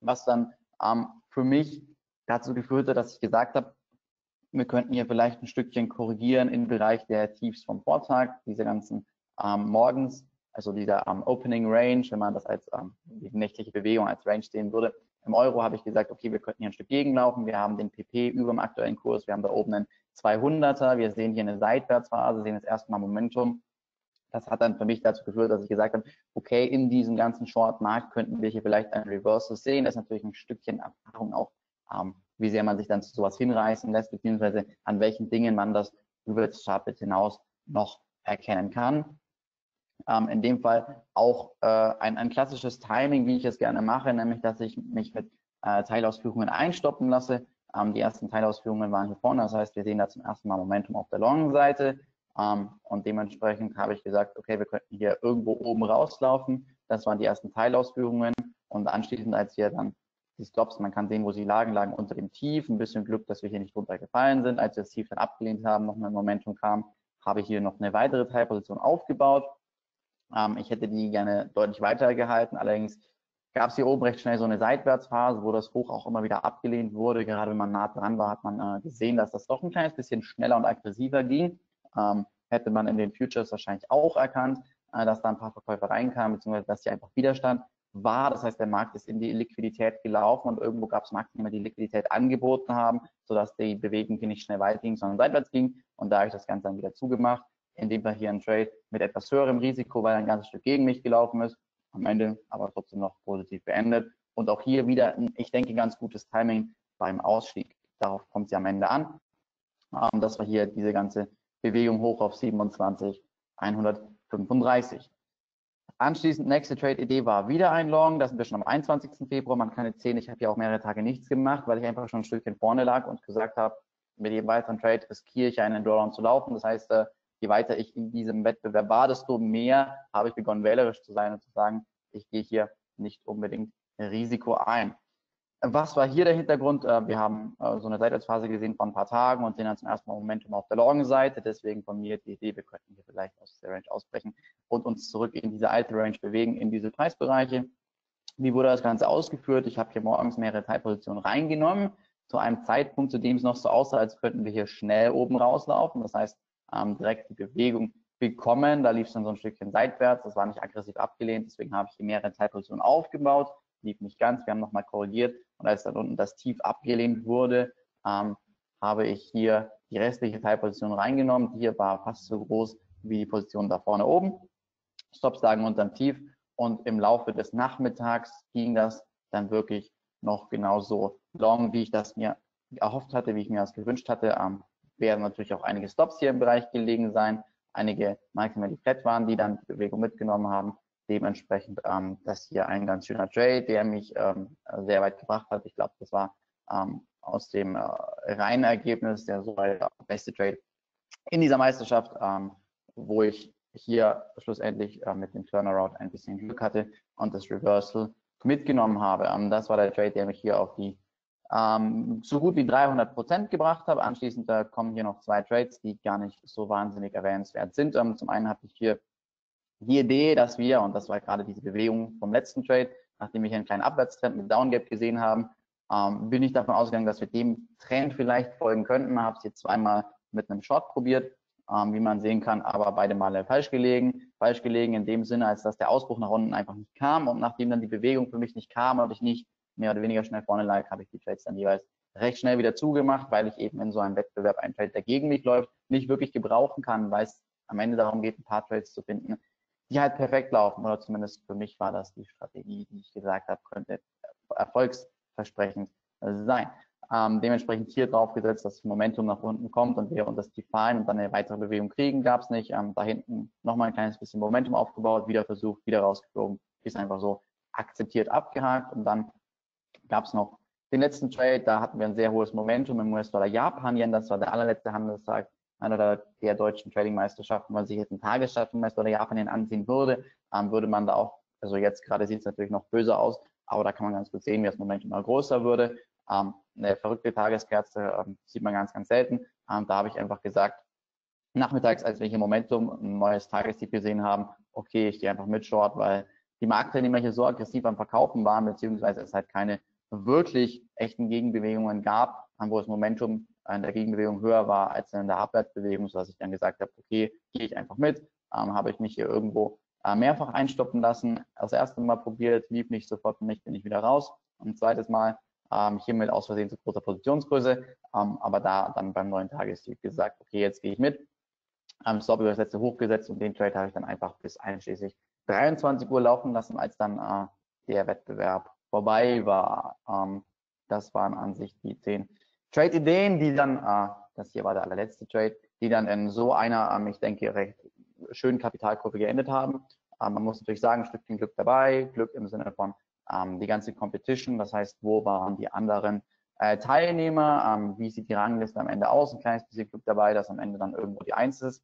was dann ähm, für mich dazu geführt hat, dass ich gesagt habe, wir könnten hier vielleicht ein Stückchen korrigieren im Bereich der Tiefs vom Vortag, diese ganzen ähm, Morgens, also dieser ähm, Opening Range, wenn man das als ähm, die nächtliche Bewegung als Range sehen würde. Im Euro habe ich gesagt, okay, wir könnten hier ein Stück gegenlaufen. Wir haben den PP über dem aktuellen Kurs. Wir haben da oben einen 200er. Wir sehen hier eine Seitwärtsphase, sehen jetzt erstmal Momentum. Das hat dann für mich dazu geführt, dass ich gesagt habe, okay, in diesem ganzen Short-Markt könnten wir hier vielleicht ein Reversal sehen. Das ist natürlich ein Stückchen Erfahrung auch ähm, wie sehr man sich dann zu sowas hinreißen lässt, beziehungsweise an welchen Dingen man das über das Chartbild hinaus noch erkennen kann. Ähm, in dem Fall auch äh, ein, ein klassisches Timing, wie ich es gerne mache, nämlich dass ich mich mit äh, Teilausführungen einstoppen lasse. Ähm, die ersten Teilausführungen waren hier vorne, das heißt, wir sehen da zum ersten Mal Momentum auf der Long-Seite ähm, und dementsprechend habe ich gesagt, okay, wir könnten hier irgendwo oben rauslaufen. Das waren die ersten Teilausführungen und anschließend, als wir dann die Stops, man kann sehen, wo sie lagen, lagen unter dem Tief. Ein bisschen Glück, dass wir hier nicht runtergefallen sind. Als wir das Tief dann abgelehnt haben, noch ein Momentum kam, habe ich hier noch eine weitere Teilposition aufgebaut. Ähm, ich hätte die gerne deutlich weiter gehalten. Allerdings gab es hier oben recht schnell so eine Seitwärtsphase, wo das Hoch auch immer wieder abgelehnt wurde. Gerade wenn man nah dran war, hat man äh, gesehen, dass das doch ein kleines bisschen schneller und aggressiver ging. Ähm, hätte man in den Futures wahrscheinlich auch erkannt, äh, dass da ein paar Verkäufer reinkamen, beziehungsweise dass hier einfach Widerstand war. Das heißt, der Markt ist in die Liquidität gelaufen und irgendwo gab es Marktnehmer, die Liquidität angeboten haben, sodass die Bewegung hier nicht schnell weit ging, sondern seitwärts ging. Und da habe ich das Ganze dann wieder zugemacht, indem wir hier ein Trade mit etwas höherem Risiko, weil ein ganzes Stück gegen mich gelaufen ist, am Ende aber trotzdem noch positiv beendet. Und auch hier wieder, ich denke, ganz gutes Timing beim Ausstieg. Darauf kommt ja am Ende an. Ähm, das war hier diese ganze Bewegung hoch auf 27, 135. Anschließend nächste Trade-Idee war wieder ein Long. Das sind wir schon am 21. Februar. Man kann jetzt sehen, ich habe ja auch mehrere Tage nichts gemacht, weil ich einfach schon ein Stückchen vorne lag und gesagt habe, mit jedem weiteren Trade riskiere ich einen Drawdown zu laufen. Das heißt, äh, je weiter ich in diesem Wettbewerb war, desto mehr habe ich begonnen, wählerisch zu sein und zu sagen, ich gehe hier nicht unbedingt Risiko ein. Was war hier der Hintergrund? Äh, wir haben äh, so eine Seitwärtsphase gesehen von ein paar Tagen und sehen dann zum ersten Mal Momentum auf der Long-Seite. Deswegen von mir die Idee, wir könnten hier vielleicht aus der Range ausbrechen und uns zurück in diese alte Range bewegen, in diese Preisbereiche. Wie wurde das Ganze ausgeführt? Ich habe hier morgens mehrere Teilpositionen reingenommen, zu einem Zeitpunkt, zu dem es noch so aussah, als könnten wir hier schnell oben rauslaufen. Das heißt, ähm, direkt die Bewegung bekommen. Da lief es dann so ein Stückchen seitwärts. Das war nicht aggressiv abgelehnt. Deswegen habe ich hier mehrere Teilpositionen aufgebaut lief nicht ganz. Wir haben nochmal korrigiert und als dann unten das Tief abgelehnt wurde, ähm, habe ich hier die restliche Teilposition reingenommen. Hier war fast so groß wie die Position da vorne oben. Stops lagen unterm Tief und im Laufe des Nachmittags ging das dann wirklich noch genauso long, wie ich das mir erhofft hatte, wie ich mir das gewünscht hatte. Ähm, werden natürlich auch einige Stops hier im Bereich gelegen sein, einige Marken, die flat waren, die dann die Bewegung mitgenommen haben dementsprechend ähm, das hier ein ganz schöner Trade, der mich ähm, sehr weit gebracht hat. Ich glaube, das war ähm, aus dem äh, reinen Ergebnis der so der beste Trade in dieser Meisterschaft, ähm, wo ich hier schlussendlich äh, mit dem Turnaround ein bisschen Glück hatte und das Reversal mitgenommen habe. Ähm, das war der Trade, der mich hier auf die ähm, so gut wie 300 Prozent gebracht habe. Anschließend äh, kommen hier noch zwei Trades, die gar nicht so wahnsinnig erwähnenswert sind. Ähm, zum einen hatte ich hier die Idee, dass wir, und das war gerade diese Bewegung vom letzten Trade, nachdem wir hier einen kleinen Abwärtstrend mit Downgap gesehen haben, ähm, bin ich davon ausgegangen, dass wir dem Trend vielleicht folgen könnten. Habe es jetzt zweimal mit einem Short probiert, ähm, wie man sehen kann, aber beide Male falsch gelegen. Falsch gelegen in dem Sinne, als dass der Ausbruch nach unten einfach nicht kam und nachdem dann die Bewegung für mich nicht kam und ich nicht mehr oder weniger schnell vorne lag, habe ich die Trades dann jeweils recht schnell wieder zugemacht, weil ich eben in so einem Wettbewerb ein Trade, der gegen mich läuft, nicht wirklich gebrauchen kann, weil es am Ende darum geht, ein paar Trades zu finden, die halt perfekt laufen. Oder zumindest für mich war das die Strategie, die ich gesagt habe, könnte erfolgsversprechend sein. Ähm, dementsprechend hier drauf gesetzt, dass das Momentum nach unten kommt und wir uns das Define und dann eine weitere Bewegung kriegen, gab es nicht. Ähm, da hinten nochmal ein kleines bisschen Momentum aufgebaut, wieder versucht, wieder rausgeflogen, ist einfach so akzeptiert abgehakt und dann gab es noch den letzten Trade, da hatten wir ein sehr hohes Momentum im US-Dollar Japan-Yen, das war der allerletzte Handelstag einer der, der deutschen Trading-Meisterschaften, wenn sich jetzt einen Tagesstart von US-Dollar Japan-Yen ansehen würde, ähm, würde man da auch, also jetzt gerade sieht es natürlich noch böse aus, aber da kann man ganz gut sehen, wie das Momentum immer größer würde. Ähm, eine verrückte Tageskerze ähm, sieht man ganz, ganz selten. Ähm, da habe ich einfach gesagt, nachmittags, als wir hier Momentum ein neues Tagestief gesehen haben, okay, ich gehe einfach mit Short, weil die Marktteilnehmer hier so aggressiv am Verkaufen waren, beziehungsweise es halt keine wirklich echten Gegenbewegungen gab, wo das Momentum in der Gegenbewegung höher war als in der Abwärtsbewegung, sodass ich dann gesagt habe, okay, gehe ich einfach mit, ähm, habe ich mich hier irgendwo äh, mehrfach einstoppen lassen. Das erste Mal probiert, lief nicht sofort für mich, bin ich wieder raus. Und zweites Mal ähm, hiermit aus Versehen zu großer Positionsgröße, ähm, aber da dann beim neuen Tagestief gesagt, okay, jetzt gehe ich mit. Ähm, Stop über das letzte hochgesetzt und den Trade habe ich dann einfach bis einschließlich 23 Uhr laufen lassen, als dann äh, der Wettbewerb vorbei war. Ähm, das waren an sich die zehn Trade-Ideen, die dann, äh, das hier war der allerletzte Trade, die dann in so einer, ähm, ich denke, recht schönen Kapitalkurve geendet haben. Ähm, man muss natürlich sagen, ein Stückchen Glück dabei, Glück im Sinne von ähm, die ganze Competition, das heißt, wo waren die anderen äh, Teilnehmer, ähm, wie sieht die Rangliste am Ende aus, ein kleines bisschen Glück dabei, dass am Ende dann irgendwo die Eins ist.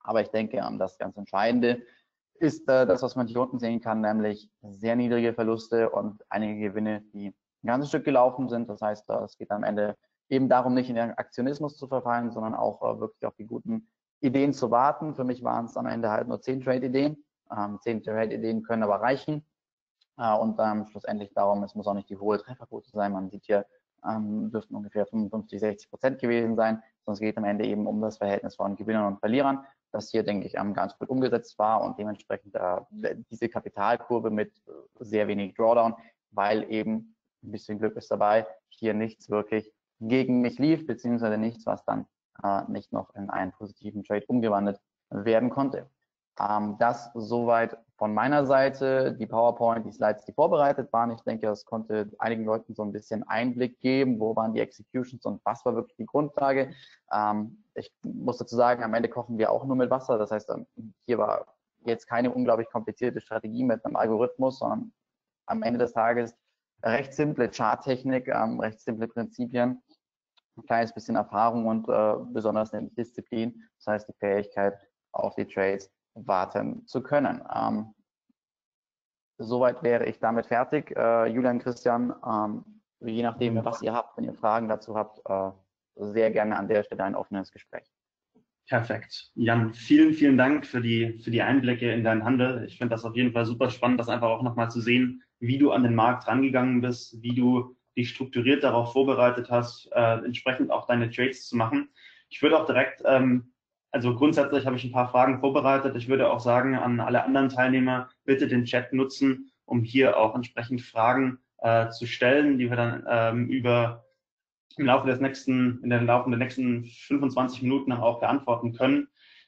Aber ich denke, ähm, das ganz Entscheidende ist äh, das, was man hier unten sehen kann, nämlich sehr niedrige Verluste und einige Gewinne, die ein ganzes Stück gelaufen sind. Das heißt, äh, es geht am Ende eben darum, nicht in den Aktionismus zu verfallen, sondern auch äh, wirklich auf die guten Ideen zu warten. Für mich waren es am Ende halt nur zehn Trade-Ideen. Ähm, zehn Trade-Ideen können aber reichen. Äh, und ähm, schlussendlich darum, es muss auch nicht die hohe Trefferquote sein. Man sieht hier, ähm, dürften ungefähr 55, 60 Prozent gewesen sein. Sonst geht am Ende eben um das Verhältnis von Gewinnern und Verlierern das hier, denke ich, ganz gut umgesetzt war und dementsprechend äh, diese Kapitalkurve mit sehr wenig Drawdown, weil eben ein bisschen Glück ist dabei, hier nichts wirklich gegen mich lief, beziehungsweise nichts, was dann äh, nicht noch in einen positiven Trade umgewandelt werden konnte. Ähm, das soweit von meiner Seite. Die PowerPoint, die Slides, die vorbereitet waren. Ich denke, das konnte einigen Leuten so ein bisschen Einblick geben, wo waren die Executions und was war wirklich die Grundlage. Ähm, ich muss dazu sagen, am Ende kochen wir auch nur mit Wasser. Das heißt, ähm, hier war jetzt keine unglaublich komplizierte Strategie mit einem Algorithmus, sondern am Ende des Tages recht simple Charttechnik, ähm, recht simple Prinzipien, ein kleines bisschen Erfahrung und äh, besonders eine Disziplin, das heißt die Fähigkeit auf die Trades warten zu können. Ähm, soweit wäre ich damit fertig. Äh, Julian, Christian, ähm, je nachdem, was ihr habt, wenn ihr Fragen dazu habt, äh, sehr gerne an der Stelle ein offenes Gespräch.
Perfekt. Jan, vielen, vielen Dank für die, für die Einblicke in deinen Handel. Ich finde das auf jeden Fall super spannend, das einfach auch nochmal zu sehen, wie du an den Markt rangegangen bist, wie du dich strukturiert darauf vorbereitet hast, äh, entsprechend auch deine Trades zu machen. Ich würde auch direkt ähm, also grundsätzlich habe ich ein paar Fragen vorbereitet. Ich würde auch sagen an alle anderen Teilnehmer, bitte den Chat nutzen, um hier auch entsprechend Fragen äh, zu stellen, die wir dann ähm, über im Laufe des nächsten, in den Laufe der nächsten 25 Minuten auch beantworten können.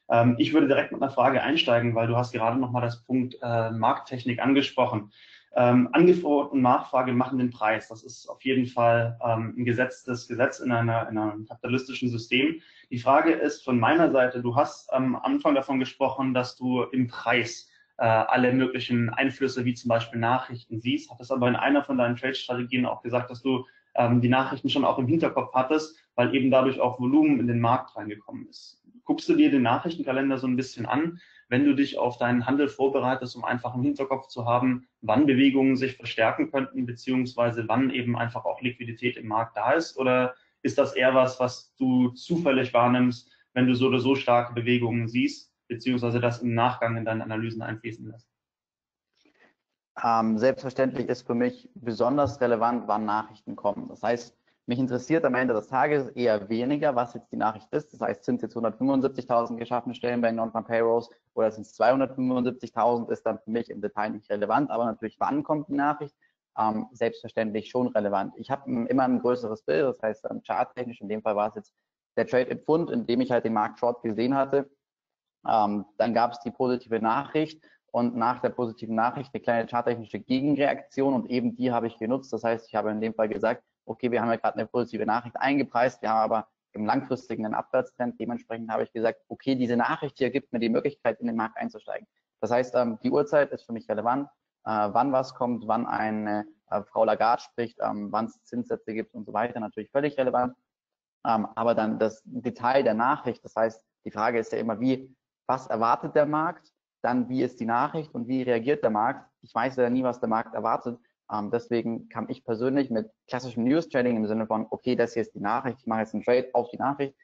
Ähm, ich würde direkt mit einer Frage einsteigen, weil du hast gerade nochmal das Punkt äh, Markttechnik angesprochen. Ähm, Angebot und Nachfrage machen den Preis. Das ist auf jeden Fall ähm, ein gesetztes Gesetz in, einer, in einem kapitalistischen System. Die Frage ist von meiner Seite, du hast am Anfang davon gesprochen, dass du im Preis äh, alle möglichen Einflüsse wie zum Beispiel Nachrichten siehst, hattest aber in einer von deinen Trade-Strategien auch gesagt, dass du ähm, die Nachrichten schon auch im Hinterkopf hattest, weil eben dadurch auch Volumen in den Markt reingekommen ist. Guckst du dir den Nachrichtenkalender so ein bisschen an? wenn du dich auf deinen Handel vorbereitest, um einfach im Hinterkopf zu haben, wann Bewegungen sich verstärken könnten, beziehungsweise wann eben einfach auch Liquidität im Markt da ist? Oder ist das eher was, was du zufällig wahrnimmst, wenn du so oder so starke Bewegungen siehst, beziehungsweise das im Nachgang in deinen Analysen einfließen lässt?
Ähm, selbstverständlich ist für mich besonders relevant, wann Nachrichten kommen. Das heißt, mich interessiert am Ende des Tages eher weniger, was jetzt die Nachricht ist. Das heißt, sind es jetzt 175.000 geschaffene Stellen bei Non-Farm Payrolls oder sind es 275.000, ist dann für mich im Detail nicht relevant. Aber natürlich, wann kommt die Nachricht? Ähm, selbstverständlich schon relevant. Ich habe immer ein größeres Bild, das heißt ähm, charttechnisch, in dem Fall war es jetzt der Trade in Pfund, in dem ich halt den Markt Short gesehen hatte. Ähm, dann gab es die positive Nachricht und nach der positiven Nachricht eine kleine charttechnische Gegenreaktion und eben die habe ich genutzt. Das heißt, ich habe in dem Fall gesagt, okay, wir haben ja gerade eine positive Nachricht eingepreist, wir haben aber im langfristigen einen Abwärtstrend. Dementsprechend habe ich gesagt, okay, diese Nachricht hier gibt mir die Möglichkeit, in den Markt einzusteigen. Das heißt, ähm, die Uhrzeit ist für mich relevant, wann was kommt, wann eine äh, Frau Lagarde spricht, ähm, wann es Zinssätze gibt und so weiter, natürlich völlig relevant. Ähm, aber dann das Detail der Nachricht, das heißt, die Frage ist ja immer, wie, was erwartet der Markt, dann wie ist die Nachricht und wie reagiert der Markt. Ich weiß ja nie, was der Markt erwartet. Ähm, deswegen kam ich persönlich mit klassischem News Trading im Sinne von, okay, das hier ist die Nachricht, ich mache jetzt einen Trade auf die Nachricht,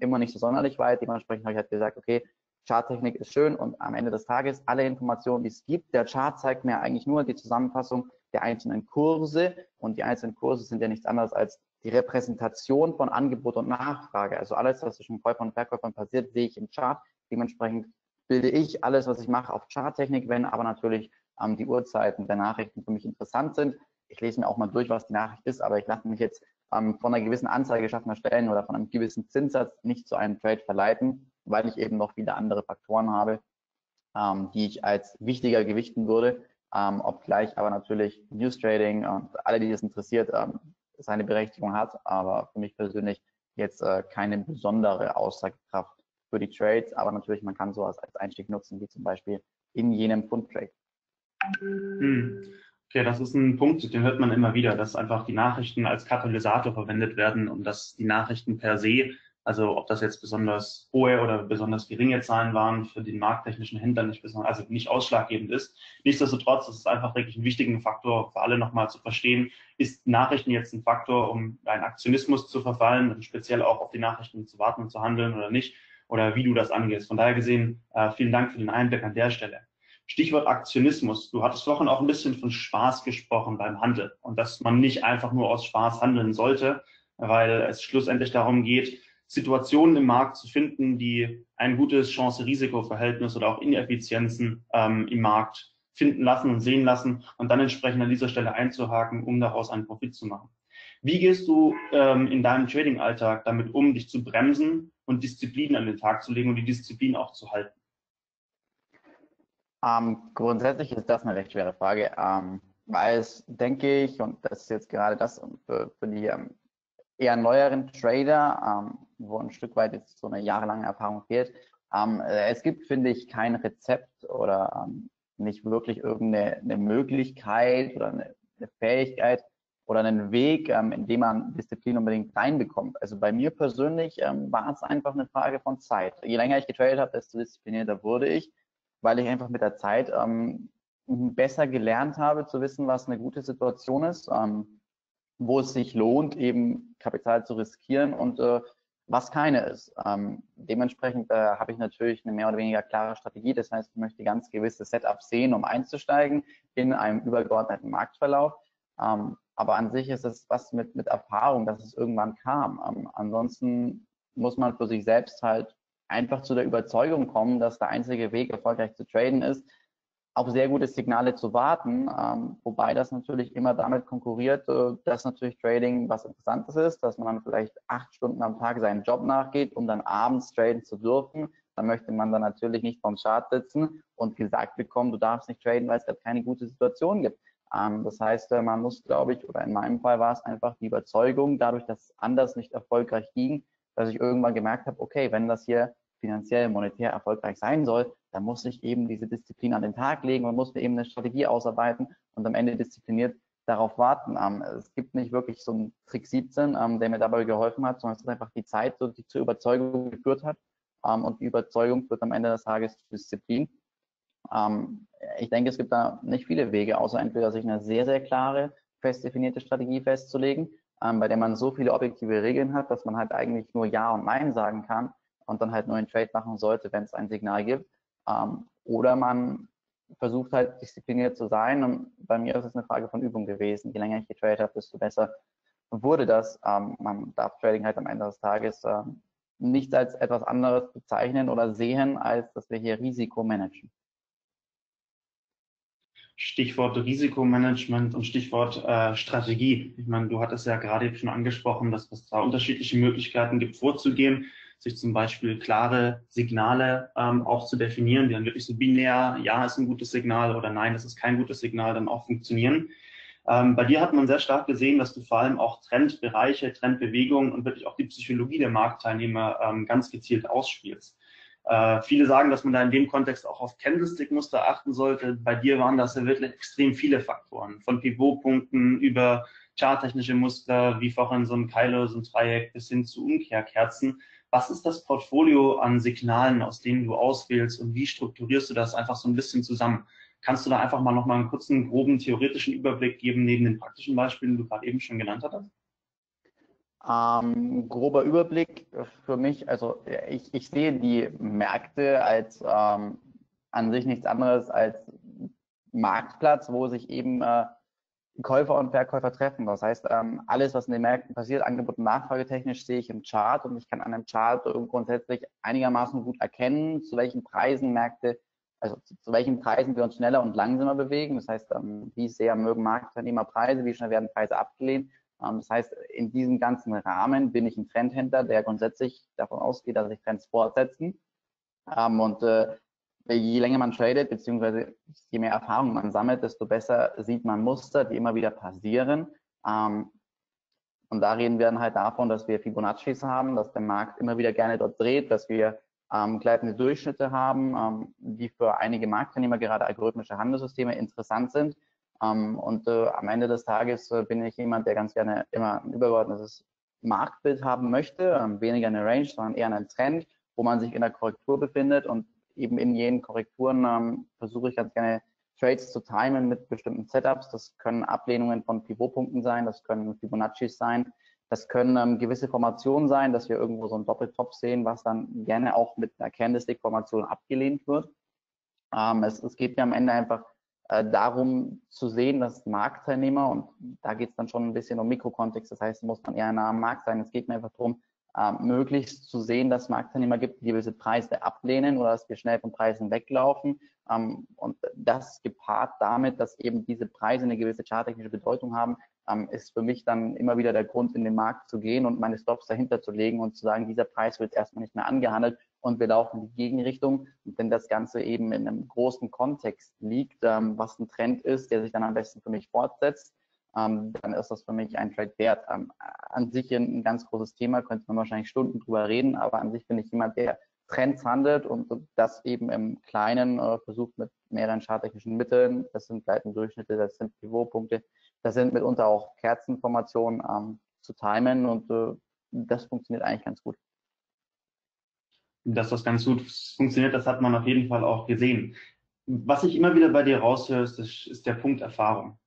immer nicht so sonderlich weit. Dementsprechend habe ich halt gesagt, okay, Charttechnik ist schön und am Ende des Tages alle Informationen, die es gibt. Der Chart zeigt mir eigentlich nur die Zusammenfassung der einzelnen Kurse und die einzelnen Kurse sind ja nichts anderes als die Repräsentation von Angebot und Nachfrage. Also alles, was zwischen Käufern und Verkäufern passiert, sehe ich im Chart. Dementsprechend bilde ich alles, was ich mache, auf Charttechnik, wenn aber natürlich ähm, die Uhrzeiten der Nachrichten für mich interessant sind. Ich lese mir auch mal durch, was die Nachricht ist, aber ich lasse mich jetzt ähm, von einer gewissen Anzahl geschaffener Stellen oder von einem gewissen Zinssatz nicht zu einem Trade verleiten, weil ich eben noch viele andere Faktoren habe, ähm, die ich als wichtiger gewichten würde, ähm, obgleich aber natürlich News Trading und alle, die das interessiert, ähm, seine Berechtigung hat, aber für mich persönlich jetzt äh, keine besondere Aussagekraft für die Trades, aber natürlich man kann sowas als Einstieg nutzen, wie zum Beispiel in jenem Pfund Trade.
Hm. Okay, das ist ein Punkt, den hört man immer wieder, dass einfach die Nachrichten als Katalysator verwendet werden und dass die Nachrichten per se also ob das jetzt besonders hohe oder besonders geringe Zahlen waren für den markttechnischen Händler nicht besonders, also nicht ausschlaggebend ist. Nichtsdestotrotz ist einfach wirklich ein wichtiger Faktor für alle nochmal zu verstehen. Ist Nachrichten jetzt ein Faktor, um einen Aktionismus zu verfallen und speziell auch auf die Nachrichten zu warten und zu handeln oder nicht? Oder wie du das angehst. Von daher gesehen, äh, vielen Dank für den Einblick an der Stelle. Stichwort Aktionismus. Du hattest vorhin auch ein bisschen von Spaß gesprochen beim Handel und dass man nicht einfach nur aus Spaß handeln sollte, weil es schlussendlich darum geht, Situationen im Markt zu finden, die ein gutes Chance-Risiko-Verhältnis oder auch Ineffizienzen ähm, im Markt finden lassen und sehen lassen und dann entsprechend an dieser Stelle einzuhaken, um daraus einen Profit zu machen. Wie gehst du ähm, in deinem Trading-Alltag damit um, dich zu bremsen und Disziplin an den Tag zu legen und die Disziplin auch zu halten?
Ähm, grundsätzlich ist das eine recht schwere Frage, ähm, weil es, denke ich, und das ist jetzt gerade das für, für die ähm, eher neueren Trader, ähm, wo ein Stück weit jetzt so eine jahrelange Erfahrung fehlt. Ähm, äh, es gibt, finde ich, kein Rezept oder ähm, nicht wirklich irgendeine Möglichkeit oder eine, eine, Fähigkeit oder einen Weg, ähm, in dem man Disziplin unbedingt reinbekommt. Also bei mir persönlich ähm, war es einfach eine Frage von Zeit. Je länger ich getradet habe, desto disziplinierter wurde ich, weil ich einfach mit der Zeit ähm, besser gelernt habe zu wissen, was eine gute Situation ist. Ähm, wo es sich lohnt, eben Kapital zu riskieren und äh, was keine ist. Ähm, dementsprechend äh, habe ich natürlich eine mehr oder weniger klare Strategie. Das heißt, ich möchte ganz gewisse Setups sehen, um einzusteigen in einem übergeordneten Marktverlauf. Ähm, aber an sich ist es was mit, mit Erfahrung, dass es irgendwann kam. Ähm, ansonsten muss man für sich selbst halt einfach zu der Überzeugung kommen, dass der einzige Weg, erfolgreich zu traden ist, auf sehr gute Signale zu warten, ähm, wobei das natürlich immer damit konkurriert, äh, dass natürlich Trading was Interessantes ist, dass man dann vielleicht acht Stunden am Tag seinen Job nachgeht, um dann abends traden zu dürfen. Da möchte man dann natürlich nicht vom Chart sitzen und gesagt bekommen, du darfst nicht traden, weil es gerade keine gute Situation gibt. Ähm, das heißt, äh, man muss, glaube ich, oder in meinem Fall war es einfach die Überzeugung, dadurch, dass es anders nicht erfolgreich ging, dass ich irgendwann gemerkt habe, okay, wenn das hier finanziell, monetär erfolgreich sein soll, dann muss ich eben diese Disziplin an den Tag legen und muss mir eben eine Strategie ausarbeiten und am Ende diszipliniert darauf warten. Ähm, es gibt nicht wirklich so einen Trick 17, ähm, der mir dabei geholfen hat, sondern es ist einfach die Zeit, die zur Überzeugung geführt hat. Ähm, und die Überzeugung führt am Ende des Tages Disziplin. ich denke, es gibt da nicht viele Wege, außer entweder sich eine sehr, sehr klare, fest definierte Strategie festzulegen, bei der man so viele objektive Regeln hat, dass man halt eigentlich nur Ja und Nein sagen kann und dann halt nur einen Trade machen sollte, wenn es ein Signal gibt. Ähm, oder man versucht halt diszipliniert zu sein. Und bei mir ist es eine Frage von Übung gewesen. Je länger ich getradet habe, desto besser wurde das. Ähm, man darf Trading halt am Ende des Tages äh, nicht als etwas anderes bezeichnen oder sehen, als dass wir hier Risiko managen.
Stichwort Risikomanagement und Stichwort äh, Strategie. Ich meine, du hattest ja gerade schon angesprochen, dass es da unterschiedliche Möglichkeiten gibt, vorzugehen, sich zum Beispiel klare Signale ähm, auch zu definieren, die dann wirklich so binär, ja, ist ein gutes Signal oder nein, es ist kein gutes Signal, dann auch funktionieren. Ähm, bei dir hat man sehr stark gesehen, dass du vor allem auch Trendbereiche, Trendbewegungen und wirklich auch die Psychologie der Marktteilnehmer ähm, ganz gezielt ausspielst. Äh, viele sagen, dass man da in dem Kontext auch auf Candlestick-Muster achten sollte. Bei dir waren das ja wirklich extrem viele Faktoren, von Pivotpunkten über charttechnische Muster, wie vorhin so ein Keilo, so ein Dreieck, bis hin zu Umkehrkerzen. Was ist das Portfolio an Signalen, aus denen du auswählst und wie strukturierst du das einfach so ein bisschen zusammen? Kannst du da einfach mal nochmal einen kurzen, groben theoretischen Überblick geben, neben den praktischen Beispielen, die du gerade eben schon genannt hattest?
Ähm, grober Überblick für mich, also ich, ich sehe die Märkte als ähm, an sich nichts anderes als Marktplatz, wo sich eben äh, Käufer und Verkäufer treffen. Das heißt, ähm, alles, was in den Märkten passiert, Angebot und Nachfrage technisch, sehe ich im Chart und ich kann an einem Chart grundsätzlich einigermaßen gut erkennen, zu welchen Preisen Märkte, also zu, zu welchen Preisen wir uns schneller und langsamer bewegen. Das heißt, ähm, wie sehr mögen Marktteilnehmer Preise, wie schnell werden Preise abgelehnt ähm, das heißt, in diesem ganzen Rahmen bin ich ein Trendhändler, der grundsätzlich davon ausgeht, dass sich Trends fortsetzen. Ähm, und äh, je länger man tradet, beziehungsweise je mehr Erfahrung man sammelt, desto besser sieht man Muster, die immer wieder passieren. Ähm, und da reden wir dann halt davon, dass wir Fibonaccis haben, dass der Markt immer wieder gerne dort dreht, dass wir ähm, gleitende Durchschnitte haben, ähm, die für einige Marktteilnehmer, gerade algorithmische Handelssysteme, interessant sind. Ähm, und äh, am Ende des Tages äh, bin ich jemand, der ganz gerne immer ein übergeordnetes Marktbild haben möchte, ähm, weniger eine Range, sondern eher einen Trend, wo man sich in der Korrektur befindet und eben in jenen Korrekturen ähm, versuche ich ganz gerne Trades zu timen mit bestimmten Setups. Das können Ablehnungen von Pivotpunkten sein, das können Fibonaccis sein, das können ähm, gewisse Formationen sein, dass wir irgendwo so einen Doppeltop sehen, was dann gerne auch mit einer Candlestick-Formation abgelehnt wird. Ähm, es, es geht mir am Ende einfach äh, darum zu sehen, dass Marktteilnehmer, und da geht es dann schon ein bisschen um Mikrokontext, das heißt, muss man eher nah am Markt sein. Es geht mir einfach darum, äh, möglichst zu sehen, dass es Marktteilnehmer gibt, die gewisse Preise ablehnen oder dass wir schnell von Preisen weglaufen. Ähm, und das gepaart damit, dass eben diese Preise eine gewisse charttechnische Bedeutung haben, ähm, ist für mich dann immer wieder der Grund, in den Markt zu gehen und meine Stops dahinter zu legen und zu sagen, dieser Preis wird erstmal nicht mehr angehandelt und wir laufen in die Gegenrichtung. Und wenn das Ganze eben in einem großen Kontext liegt, ähm, was ein Trend ist, der sich dann am besten für mich fortsetzt, ähm, dann ist das für mich ein Trade wert. Ähm, an sich ein, ganz großes Thema, könnte man wahrscheinlich Stunden drüber reden, aber an sich bin ich jemand, der Trends handelt und das eben im Kleinen äh, versucht mit mehreren charttechnischen Mitteln. Das sind Durchschnitte, das sind Pivotpunkte, das sind mitunter auch Kerzenformationen ähm, zu timen und äh, das funktioniert eigentlich ganz gut
dass das ganz gut funktioniert, das hat man auf jeden Fall auch gesehen. Was ich immer wieder bei dir raushöre, ist, ist der Punkt Erfahrung.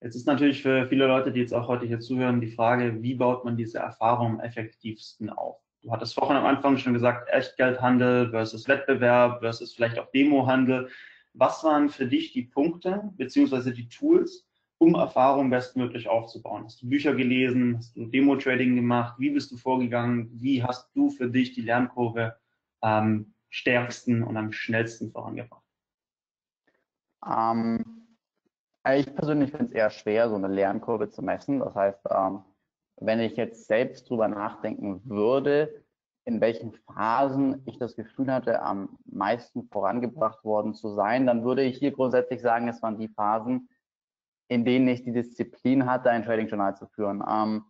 Jetzt ist natürlich für viele Leute, die jetzt auch heute hier zuhören, die Frage, wie baut man diese Erfahrung am effektivsten auf? Du hattest vorhin am Anfang schon gesagt, Echtgeldhandel versus Wettbewerb versus vielleicht auch Demohandel. Was waren für dich die Punkte beziehungsweise die Tools, um Erfahrung bestmöglich aufzubauen? Hast du Bücher gelesen? Hast du Demo-Trading gemacht? Wie bist du vorgegangen? Wie hast du für dich die Lernkurve am stärksten und am schnellsten vorangebracht?
Ähm, ich persönlich finde es eher schwer, so eine Lernkurve zu messen. Das heißt, ähm, wenn ich jetzt selbst drüber nachdenken würde, in welchen Phasen ich das Gefühl hatte, am meisten vorangebracht worden zu sein, dann würde ich hier grundsätzlich sagen, es waren die Phasen, in denen ich die Disziplin hatte, ein Trading-Journal zu führen. Ähm,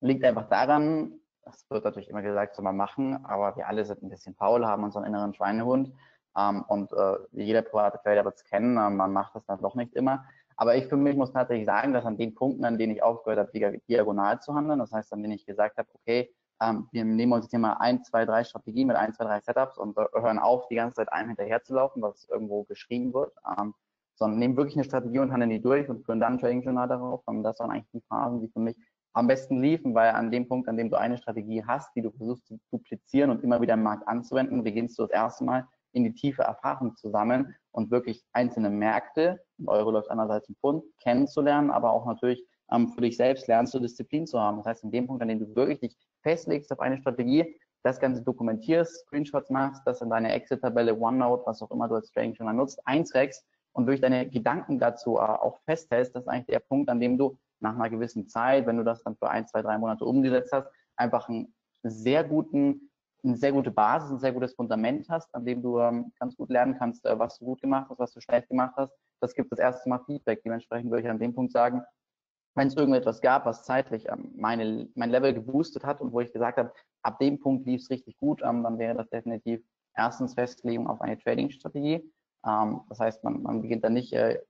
liegt einfach daran, das wird natürlich immer gesagt, soll man machen, aber wir alle sind ein bisschen faul, haben unseren inneren Schweinehund. Ähm, und äh, jeder private Trader wird es kennen, äh, man macht das dann doch nicht immer. Aber ich für mich muss tatsächlich sagen, dass an den Punkten, an denen ich aufgehört habe, diagonal zu handeln, das heißt, an denen ich gesagt habe, okay, ähm, wir nehmen uns jetzt hier mal ein, zwei, drei Strategien mit ein, zwei, drei Setups und äh, hören auf, die ganze Zeit einem hinterher zu laufen, was irgendwo geschrieben wird, ähm, sondern nehmen wirklich eine Strategie und handeln die durch und führen dann ein Trading-Journal darauf. Und das waren eigentlich die Phasen, die für mich am besten liefen, weil an dem Punkt, an dem du eine Strategie hast, die du versuchst zu duplizieren und immer wieder im Markt anzuwenden, beginnst du das erste Mal in die tiefe Erfahrung zu sammeln und wirklich einzelne Märkte, Euro läuft einerseits im Pfund, kennenzulernen, aber auch natürlich ähm, für dich selbst lernst du Disziplin zu haben. Das heißt, in dem Punkt, an dem du wirklich dich festlegst auf eine Strategie, das Ganze dokumentierst, Screenshots machst, das in deine Excel-Tabelle, OneNote, was auch immer du als Trading Journal nutzt, einträgst und durch deine Gedanken dazu äh, auch festhältst, das ist eigentlich der Punkt, an dem du nach einer gewissen Zeit, wenn du das dann für ein, zwei, drei Monate umgesetzt hast, einfach einen sehr guten, eine sehr gute Basis, ein sehr gutes Fundament hast, an dem du ähm, ganz gut lernen kannst, äh, was du gut gemacht hast, was du schlecht gemacht hast. Das gibt das erste Mal Feedback. Dementsprechend würde ich an dem Punkt sagen, wenn es irgendetwas gab, was zeitlich ähm, meine, mein Level geboostet hat und wo ich gesagt habe, ab dem Punkt lief es richtig gut, ähm, dann wäre das definitiv erstens Festlegung auf eine Trading-Strategie. Ähm, das heißt, man, man beginnt dann nicht äh,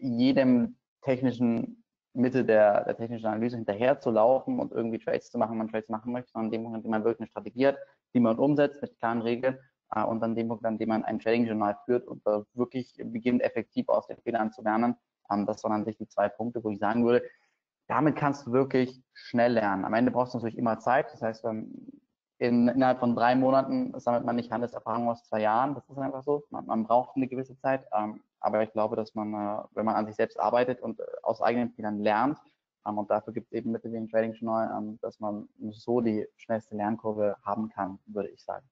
jedem technischen Mittel der, der technischen Analyse hinterher zu laufen und irgendwie Trades zu machen, wenn man Trades machen möchte, sondern in dem Punkt, in dem man wirklich eine Strategie hat, die man umsetzt mit klaren Regeln äh, und dann dem Punkt, an dem man ein Trading-Journal führt und äh, wirklich beginnt, effektiv aus den Fehlern zu lernen. Ähm, das waren an sich die zwei Punkte, wo ich sagen würde, damit kannst du wirklich schnell lernen. Am Ende brauchst du natürlich immer Zeit. Das heißt, in, innerhalb von drei Monaten sammelt man nicht Handelserfahrung aus zwei Jahren. Das ist einfach so. Man, man braucht eine gewisse Zeit. Ähm, aber ich glaube, dass man, äh, wenn man an sich selbst arbeitet und äh, aus eigenen Fehlern lernt, ähm, und dafür gibt es eben wie ein Trading Journal, ähm, dass man so die schnellste Lernkurve haben kann, würde ich sagen.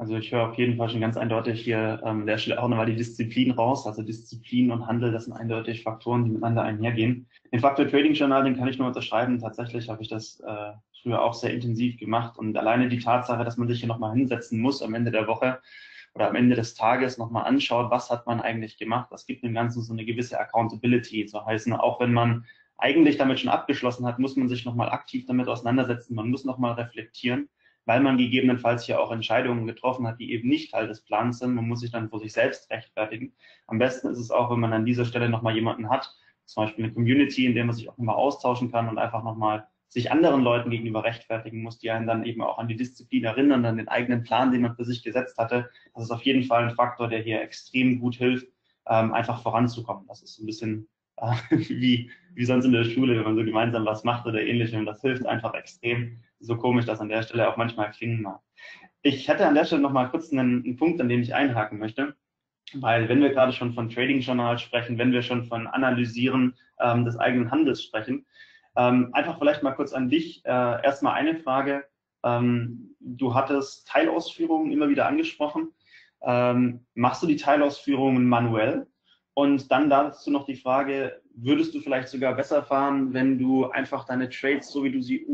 Also ich höre auf jeden Fall schon ganz eindeutig hier ähm, der Stelle auch nochmal die Disziplin raus. Also Disziplin und Handel, das sind eindeutig Faktoren, die miteinander einhergehen. Den Faktor Trading Journal, den kann ich nur unterschreiben. Tatsächlich habe ich das äh, früher auch sehr intensiv gemacht. Und alleine die Tatsache, dass man sich hier nochmal hinsetzen muss am Ende der Woche oder am Ende des Tages nochmal anschaut, was hat man eigentlich gemacht, das gibt dem Ganzen so eine gewisse Accountability. So heißen, auch wenn man eigentlich damit schon abgeschlossen hat, muss man sich nochmal aktiv damit auseinandersetzen. Man muss nochmal reflektieren weil man gegebenenfalls hier auch Entscheidungen getroffen hat, die eben nicht Teil des Plans sind. Man muss sich dann vor sich selbst rechtfertigen. Am besten ist es auch, wenn man an dieser Stelle nochmal jemanden hat, zum Beispiel eine Community, in der man sich auch nochmal austauschen kann und einfach nochmal sich anderen Leuten gegenüber rechtfertigen muss, die einen dann eben auch an die Disziplin erinnern, an den eigenen Plan, den man für sich gesetzt hatte. Das ist auf jeden Fall ein Faktor, der hier extrem gut hilft, ähm, einfach voranzukommen. Das ist ein bisschen äh, wie, wie sonst in der Schule, wenn man so gemeinsam was macht oder ähnlichem. Das hilft einfach extrem, so komisch das an der Stelle auch manchmal klingen mag. Ich hätte an der Stelle noch mal kurz einen, einen Punkt, an dem ich einhaken möchte. Weil wenn wir gerade schon von Trading Journal sprechen, wenn wir schon von Analysieren ähm, des eigenen Handels sprechen, ähm, einfach vielleicht mal kurz an dich. Äh, erstmal eine Frage. Ähm, du hattest Teilausführungen immer wieder angesprochen. Ähm, machst du die Teilausführungen manuell? Und dann dazu noch die Frage, würdest du vielleicht sogar besser fahren, wenn du einfach deine Trades, so wie du sie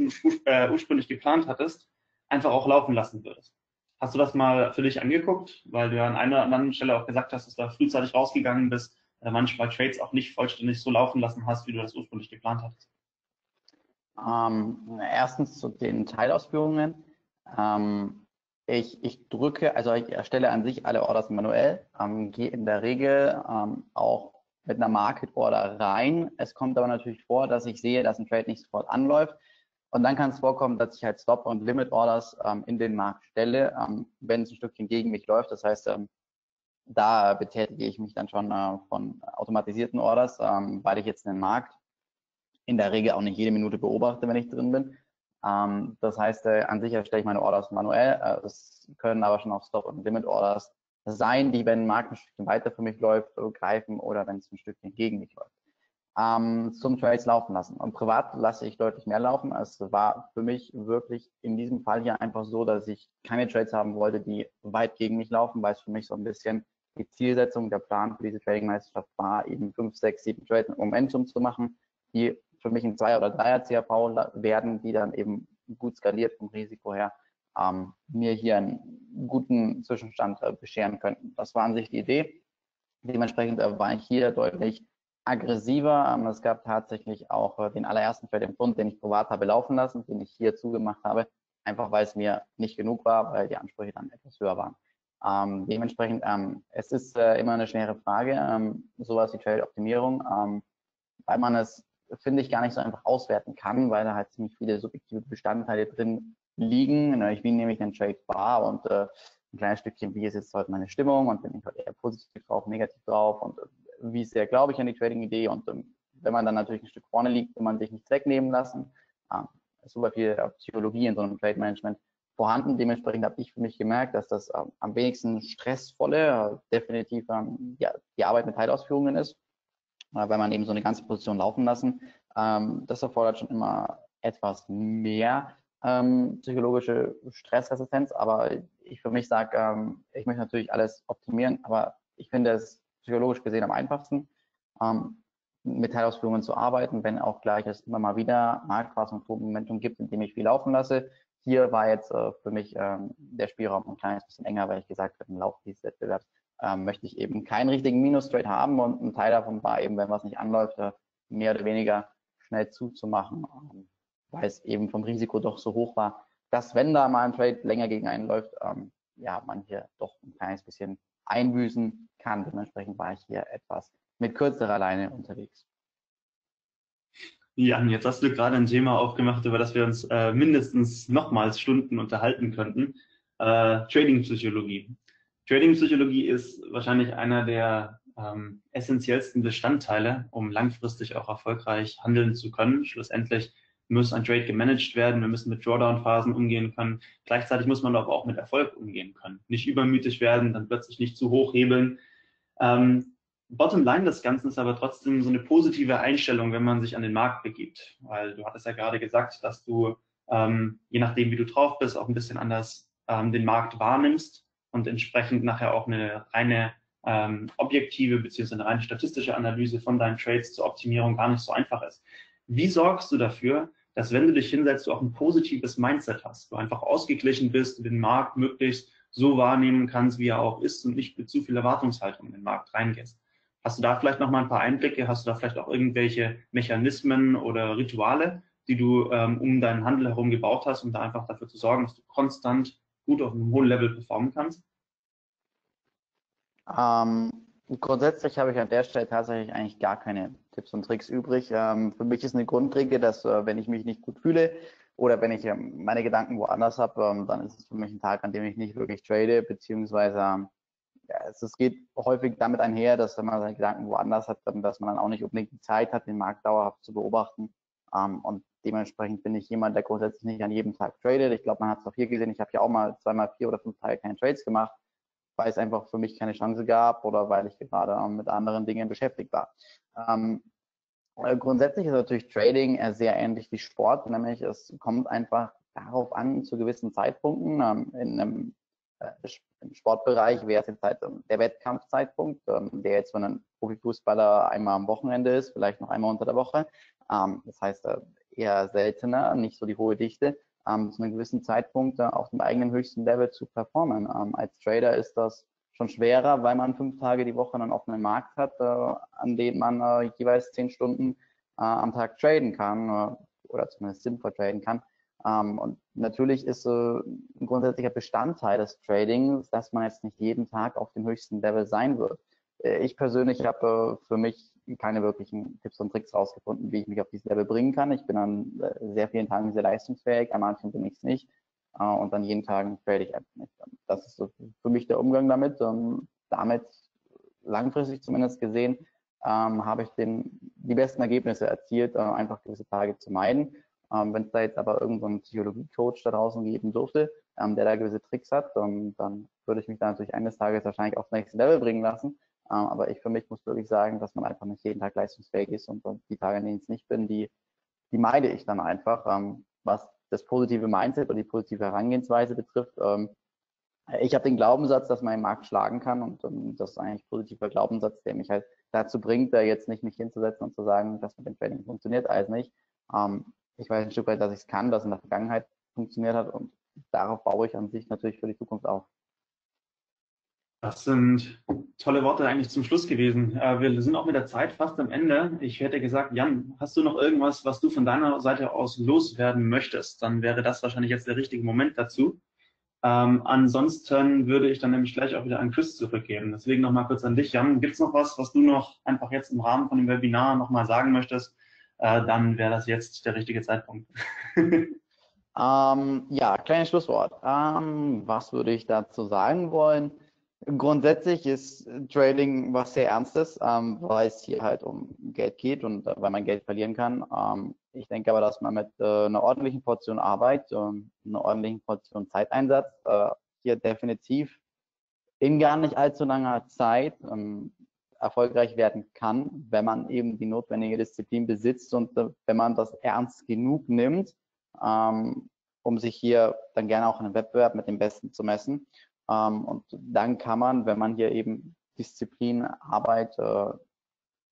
äh, ursprünglich geplant hattest, einfach auch laufen lassen würdest? Hast du das mal für dich angeguckt? Weil du ja an einer oder anderen Stelle auch gesagt hast, dass du da frühzeitig rausgegangen bist, äh, manchmal Trades auch nicht vollständig so laufen lassen hast, wie du das ursprünglich geplant hattest.
Ähm, erstens zu den Teilausführungen. Ähm, ich, ich drücke, also ich erstelle an sich alle Orders manuell, ähm, gehe in der Regel ähm, auch mit einer Market Order rein. Es kommt aber natürlich vor, dass ich sehe, dass ein Trade nicht sofort anläuft. Und dann kann es vorkommen, dass ich halt Stop- und Limit-Orders ähm, in den Markt stelle, ähm, wenn es ein Stückchen gegen mich läuft. Das heißt, da betätige ich mich dann schon äh, von automatisierten Orders, weil ich jetzt den Markt in der Regel auch nicht jede Minute beobachte, wenn ich drin bin. Ähm, das heißt, äh, an sich erstelle ich meine Orders manuell. Äh, es können aber schon auch Stop- und Limit-Orders sein, die, wenn ein Markt ein Stückchen weiter für mich läuft, äh, greifen oder wenn es ein Stückchen gegen mich läuft. Ähm, zum Trades laufen lassen. Und privat lasse ich deutlich mehr laufen. Es war für mich wirklich in diesem Fall hier einfach so, dass ich keine Trades haben wollte, die weit gegen mich laufen, weil es für mich so ein bisschen die Zielsetzung, der Plan für diese Trading-Meisterschaft war, eben fünf, sechs, sieben Trades mit Momentum zu machen, die für mich ein Zwei- oder Dreier-CRV werden, die dann eben gut skaliert vom Risiko her ähm, mir hier einen guten Zwischenstand äh, bescheren könnten. Das war an sich die Idee. Dementsprechend äh, war ich hier deutlich aggressiver. Ähm, es gab tatsächlich auch äh, den allerersten Trade im Pfund, den ich privat habe laufen lassen, den ich hier zugemacht habe, einfach weil es mir nicht genug war, weil die Ansprüche dann etwas höher waren. Ähm, dementsprechend, ähm, es ist äh, immer eine schwere Frage, ähm, sowas wie Trade-Optimierung, ähm, weil man es finde ich, gar nicht so einfach auswerten kann, weil da halt ziemlich viele subjektive Bestandteile drin liegen. Nehme ich den Trade wahr und äh, ein kleines Stückchen, wie ist jetzt heute meine Stimmung und bin ich heute eher positiv drauf, negativ drauf und äh, wie sehr glaube ich an die Trading-Idee und ähm, wenn man dann natürlich ein Stück vorne liegt, will man sich nichts wegnehmen lassen. Ähm, super viel Psychologie in so einem Trade-Management vorhanden. Dementsprechend habe ich für mich gemerkt, dass das ähm, am wenigsten stressvolle äh, definitiv ähm, ja, die Arbeit mit Teilausführungen ist, äh, weil man eben so eine ganze Position laufen lassen. Ähm, das erfordert schon immer etwas mehr ähm, psychologische Stressresistenz, aber ich für mich sage, ähm, ich möchte natürlich alles optimieren, aber ich finde es psychologisch gesehen am einfachsten, mit Teilausführungen zu arbeiten, wenn auch gleich es immer mal wieder Marktphasen und Momentum gibt, in dem ich viel laufen lasse. Hier war jetzt äh, für mich der Spielraum ein kleines bisschen enger, weil ich gesagt habe, im Laufe dieses Wettbewerbs ähm, möchte ich eben keinen richtigen Minus-Trade haben und ein Teil davon war eben, wenn was nicht anläuft, mehr oder weniger schnell zuzumachen, ähm, weil es eben vom Risiko doch so hoch war, dass wenn da mal ein Trade länger gegen einen läuft, ähm, ja, man hier doch ein kleines bisschen einbüßen kann. Dementsprechend war ich hier etwas mit kürzerer Leine unterwegs.
Jan, jetzt hast du gerade ein Thema aufgemacht, über das wir uns äh, mindestens nochmals Stunden unterhalten könnten. Äh, Trading-Psychologie. Trading-Psychologie ist wahrscheinlich einer der ähm, essentiellsten Bestandteile, um langfristig auch erfolgreich handeln zu können. Schlussendlich muss ein Trade gemanagt werden, wir müssen mit Drawdown-Phasen umgehen können. Gleichzeitig muss man aber auch mit Erfolg umgehen können. Nicht übermütig werden, dann plötzlich nicht zu hoch hebeln. Ähm, Bottom line des Ganzen ist aber trotzdem so eine positive Einstellung, wenn man sich an den Markt begibt. Weil du hattest ja gerade gesagt, dass du, ähm, je nachdem, wie du drauf bist, auch ein bisschen anders ähm, den Markt wahrnimmst und entsprechend nachher auch eine reine ähm, objektive bzw. eine reine statistische Analyse von deinen Trades zur Optimierung gar nicht so einfach ist. Wie sorgst du dafür, dass wenn du dich hinsetzt, du auch ein positives Mindset hast, du einfach ausgeglichen bist, den Markt möglichst so wahrnehmen kannst, wie er auch ist und nicht mit zu viel Erwartungshaltung in den Markt reingehst? Hast du da vielleicht noch mal ein paar Einblicke? Hast du da vielleicht auch irgendwelche Mechanismen oder Rituale, die du ähm, um deinen Handel herum gebaut hast, um da einfach dafür zu sorgen, dass du konstant gut auf einem hohen Level performen kannst?
Ähm, grundsätzlich habe ich an der Stelle tatsächlich eigentlich gar keine Tipps und Tricks übrig. Ähm, für mich ist eine Grundregel, dass äh, wenn ich mich nicht gut fühle oder wenn ich ähm, meine Gedanken woanders habe, ähm, dann ist es für mich ein Tag, an dem ich nicht wirklich trade, beziehungsweise ähm, ja, es, es, geht häufig damit einher, dass wenn man seine Gedanken woanders hat, dann, dass man dann auch nicht unbedingt die Zeit hat, den Markt dauerhaft zu beobachten. Ähm, und dementsprechend bin ich jemand, der grundsätzlich nicht an jedem Tag tradet. Ich glaube, man hat es auch hier gesehen. Ich habe ja auch mal zweimal vier oder fünf Tage keine Trades gemacht, weil es einfach für mich keine Chance gab oder weil ich gerade ähm, mit anderen Dingen beschäftigt war. Ähm, äh, grundsätzlich ist natürlich Trading sehr ähnlich wie Sport, nämlich es kommt einfach darauf an, zu gewissen Zeitpunkten. Ähm, in einem äh, im Sportbereich wäre es jetzt halt ähm, der Wettkampfzeitpunkt, ähm, der jetzt für einen Profifußballer einmal am Wochenende ist, vielleicht noch einmal unter der Woche. Ähm, das heißt äh, eher seltener, nicht so die hohe Dichte, zu einem gewissen Zeitpunkt äh, auf dem eigenen höchsten Level zu performen. als Trader ist das schon schwerer, weil man fünf Tage die Woche einen offenen Markt hat, an dem man jeweils zehn Stunden am Tag traden kann oder zumindest sinnvoll traden kann. Ähm, und natürlich ist äh, ein grundsätzlicher Bestandteil des Tradings, dass man jetzt nicht jeden Tag auf dem höchsten Level sein wird. Äh, ich persönlich habe äh, für mich keine wirklichen Tipps und Tricks rausgefunden, wie ich mich auf dieses Level bringen kann. Ich bin an äh, sehr vielen Tagen sehr leistungsfähig, an manchen bin ich es nicht. Und an jeden Tagen trade ich einfach nicht. Das ist so für mich der Umgang damit. Und damit langfristig zumindest gesehen, ähm, habe ich den, die besten Ergebnisse erzielt, einfach gewisse Tage zu meiden. Ähm, Wenn es da jetzt aber irgendeinen Psychologie-Coach da draußen geben dürfte, ähm, der da gewisse Tricks hat, ähm, dann würde ich mich da natürlich eines Tages wahrscheinlich aufs nächste Level bringen lassen. Ähm, aber ich für mich muss wirklich sagen, dass man einfach nicht jeden Tag leistungsfähig ist und, die Tage, an denen ich es nicht bin, die, die meide ich dann einfach. Ähm, was das positive Mindset oder die positive Herangehensweise betrifft, ähm, ich habe den Glaubenssatz, dass man den Markt schlagen kann und das ist eigentlich ein positiver Glaubenssatz, der mich halt dazu bringt, da jetzt nicht mich hinzusetzen und zu sagen, dass mit dem Trading funktioniert alles nicht. Ich weiß ein Stück weit, dass ich es kann, dass in der Vergangenheit funktioniert hat und darauf baue ich an sich natürlich für die Zukunft auf.
Das sind tolle Worte eigentlich zum Schluss gewesen. Äh, wir sind auch mit der Zeit fast am Ende. Ich hätte gesagt, Jan, hast du noch irgendwas, was du von deiner Seite aus loswerden möchtest? Dann wäre das wahrscheinlich jetzt der richtige Moment dazu. Ähm, ansonsten würde ich dann nämlich gleich auch wieder an Chris zurückgeben. Deswegen nochmal kurz an dich, Jan. Gibt es noch was, was du noch einfach jetzt im Rahmen von dem Webinar nochmal sagen möchtest, äh, dann wäre das jetzt der richtige Zeitpunkt.
ähm, ja, kleines Schlusswort. Ähm, was würde ich dazu sagen wollen? Grundsätzlich ist Trading was sehr Ernstes, ähm, weil es hier halt um Geld geht und äh, weil man Geld verlieren kann. Ähm, ich denke aber, dass man mit äh, einer ordentlichen Portion Arbeit und einer ordentlichen Portion Zeiteinsatz äh, hier definitiv in gar nicht allzu langer Zeit ähm, erfolgreich werden kann, wenn man eben die notwendige Disziplin besitzt und äh, wenn man das ernst genug nimmt, ähm, um sich hier dann gerne auch in einem Wettbewerb mit dem Besten zu messen. Ähm, und dann kann man, wenn man hier eben Disziplin, Arbeit äh,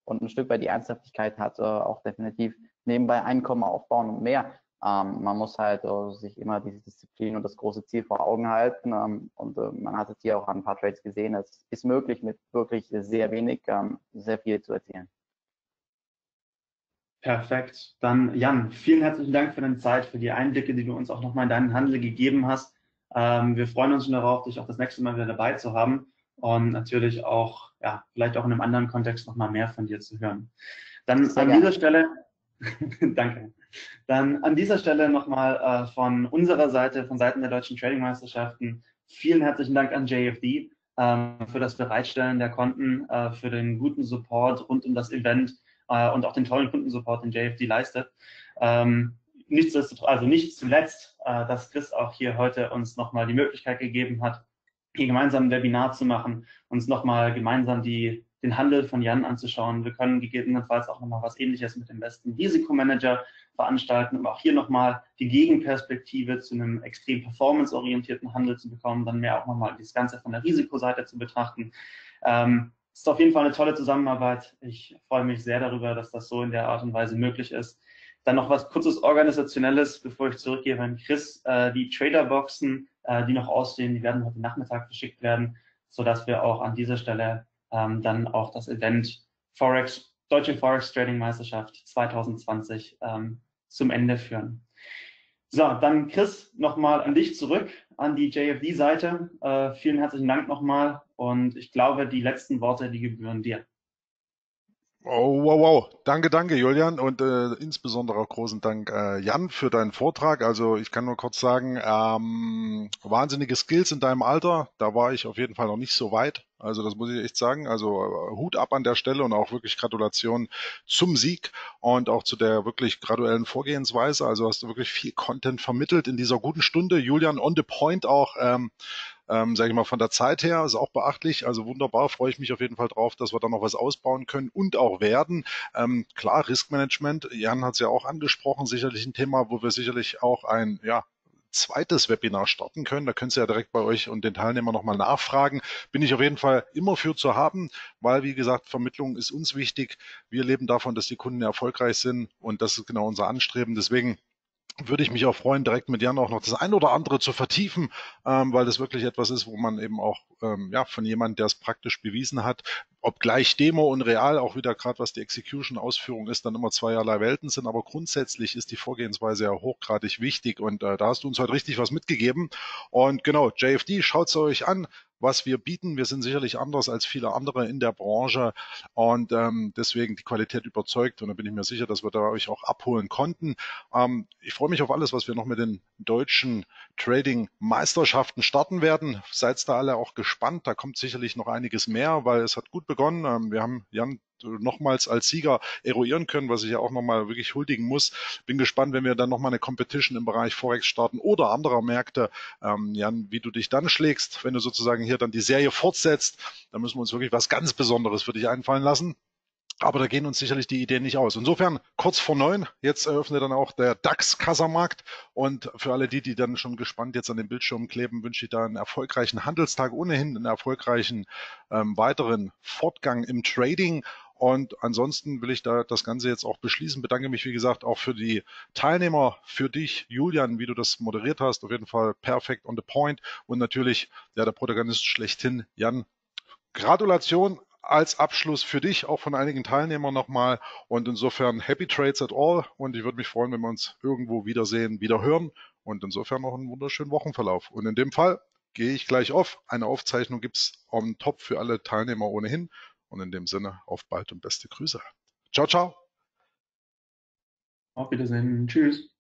und ein Stück weit die Ernsthaftigkeit hat, äh, auch definitiv nebenbei Einkommen aufbauen und mehr. Ähm, man muss halt äh, sich immer diese Disziplin und das große Ziel vor Augen halten. Ähm, und man hat es hier auch an ein paar Trades gesehen. Es ist möglich, mit wirklich sehr wenig sehr viel zu erzielen.
Perfekt. Dann Jan, vielen herzlichen Dank für deine Zeit, für die Einblicke, die du uns auch nochmal in deinen Handel gegeben hast. Ähm, wir freuen uns schon darauf, dich auch das nächste Mal wieder dabei zu haben und natürlich auch, ja, vielleicht auch in einem anderen Kontext nochmal mehr von dir zu hören. Dann Sehr an gerne. dieser Stelle, danke. Dann an dieser Stelle nochmal äh, von unserer Seite, von Seiten der Deutschen Trading Meisterschaften, vielen herzlichen Dank an JFD äh, für das Bereitstellen der Konten, äh, für den guten Support rund um das Event äh, und auch den tollen Kundensupport, den JFD leistet. Ähm, nichtsdestotrotz, also nicht zuletzt, äh, dass Chris auch hier heute uns nochmal die Möglichkeit gegeben hat, hier gemeinsam ein Webinar zu machen, uns nochmal gemeinsam die, den Handel von Jan anzuschauen. Wir können gegebenenfalls auch nochmal was ähnliches mit dem besten Risikomanager veranstalten, um auch hier nochmal die Gegenperspektive zu einem extrem performanceorientierten Handel zu bekommen, dann mehr auch nochmal das Ganze von der Risikoseite zu betrachten. Ähm, ist auf jeden Fall eine tolle Zusammenarbeit. Ich freue mich sehr darüber, dass das so in der Art und Weise möglich ist. Dann noch was kurzes Organisationelles, bevor ich zurückgehe an Chris. Äh, die Traderboxen, äh, die noch ausstehen, die werden heute Nachmittag verschickt werden, sodass wir auch an dieser Stelle ähm, dann auch das Event Forex, Deutsche Forex Trading Meisterschaft 2020 ähm, zum Ende führen. So, dann Chris, nochmal an dich zurück, an die JFD-Seite. Äh, vielen herzlichen Dank nochmal und ich glaube, die letzten Worte, die gebühren dir.
Oh, wow, wow. Danke, danke, Julian. Und äh, insbesondere auch großen Dank, äh, Jan, für deinen Vortrag. Also ich kann nur kurz sagen, ähm, wahnsinnige Skills in deinem Alter. Da war ich auf jeden Fall noch nicht so weit. Also das muss ich echt sagen. Also äh, Hut ab an der Stelle und auch wirklich Gratulation zum Sieg und auch zu der wirklich graduellen Vorgehensweise. Also hast du wirklich viel Content vermittelt in dieser guten Stunde. Julian on the point auch. Ähm, ähm, sage ich mal, von der Zeit her ist auch beachtlich. Also wunderbar, freue ich mich auf jeden Fall drauf, dass wir da noch was ausbauen können und auch werden. Ähm, klar, Riskmanagement, Jan hat es ja auch angesprochen, sicherlich ein Thema, wo wir sicherlich auch ein, ja, zweites Webinar starten können. Da könnt ihr ja direkt bei euch und den Teilnehmern nochmal nachfragen. Bin ich auf jeden Fall immer für zu haben, weil, wie gesagt, Vermittlung ist uns wichtig. Wir leben davon, dass die Kunden erfolgreich sind und das ist genau unser Anstreben. Deswegen würde ich mich auch freuen, direkt mit Jan auch noch das ein oder andere zu vertiefen, ähm, weil das wirklich etwas ist, wo man eben auch ähm, ja von jemandem, der es praktisch bewiesen hat, ob gleich Demo und Real auch wieder gerade was die Execution Ausführung ist, dann immer zweierlei Welten sind, aber grundsätzlich ist die Vorgehensweise ja hochgradig wichtig und äh, da hast du uns heute richtig was mitgegeben. Und genau, JFD, schaut's euch an, was wir bieten. Wir sind sicherlich anders als viele andere in der Branche und ähm, deswegen die Qualität überzeugt und da bin ich mir sicher, dass wir da euch auch abholen konnten. Ähm, ich freue mich auf alles, was wir noch mit den deutschen Trading-Meisterschaften starten werden. Seid da alle auch gespannt. Da kommt sicherlich noch einiges mehr, weil es hat gut begonnen. Ähm, wir haben Jan nochmals als Sieger eruieren können, was ich ja auch nochmal wirklich huldigen muss. Bin gespannt, wenn wir dann nochmal eine Competition im Bereich Forex starten oder anderer Märkte. Ähm, Jan, wie du dich dann schlägst, wenn du sozusagen hier dann die Serie fortsetzt, da müssen wir uns wirklich was ganz Besonderes für dich einfallen lassen. Aber da gehen uns sicherlich die Ideen nicht aus. Insofern kurz vor neun, jetzt eröffnet dann auch der DAX-Kassamarkt. Und für alle die, die dann schon gespannt jetzt an den Bildschirmen kleben, wünsche ich da einen erfolgreichen Handelstag, ohnehin einen erfolgreichen ähm, weiteren Fortgang im Trading. Und ansonsten will ich da das Ganze jetzt auch beschließen. Bedanke mich, wie gesagt, auch für die Teilnehmer, für dich, Julian, wie du das moderiert hast. Auf jeden Fall perfekt on the point. Und natürlich, ja, der Protagonist schlechthin, Jan. Gratulation als Abschluss für dich, auch von einigen Teilnehmern nochmal. Und insofern Happy Trades at all. Und ich würde mich freuen, wenn wir uns irgendwo wiedersehen, wieder hören. Und insofern noch einen wunderschönen Wochenverlauf. Und in dem Fall gehe ich gleich auf. Eine Aufzeichnung gibt's on top für alle Teilnehmer ohnehin. Und in dem Sinne, auf bald und beste Grüße. Ciao, ciao.
Auf Wiedersehen. Tschüss.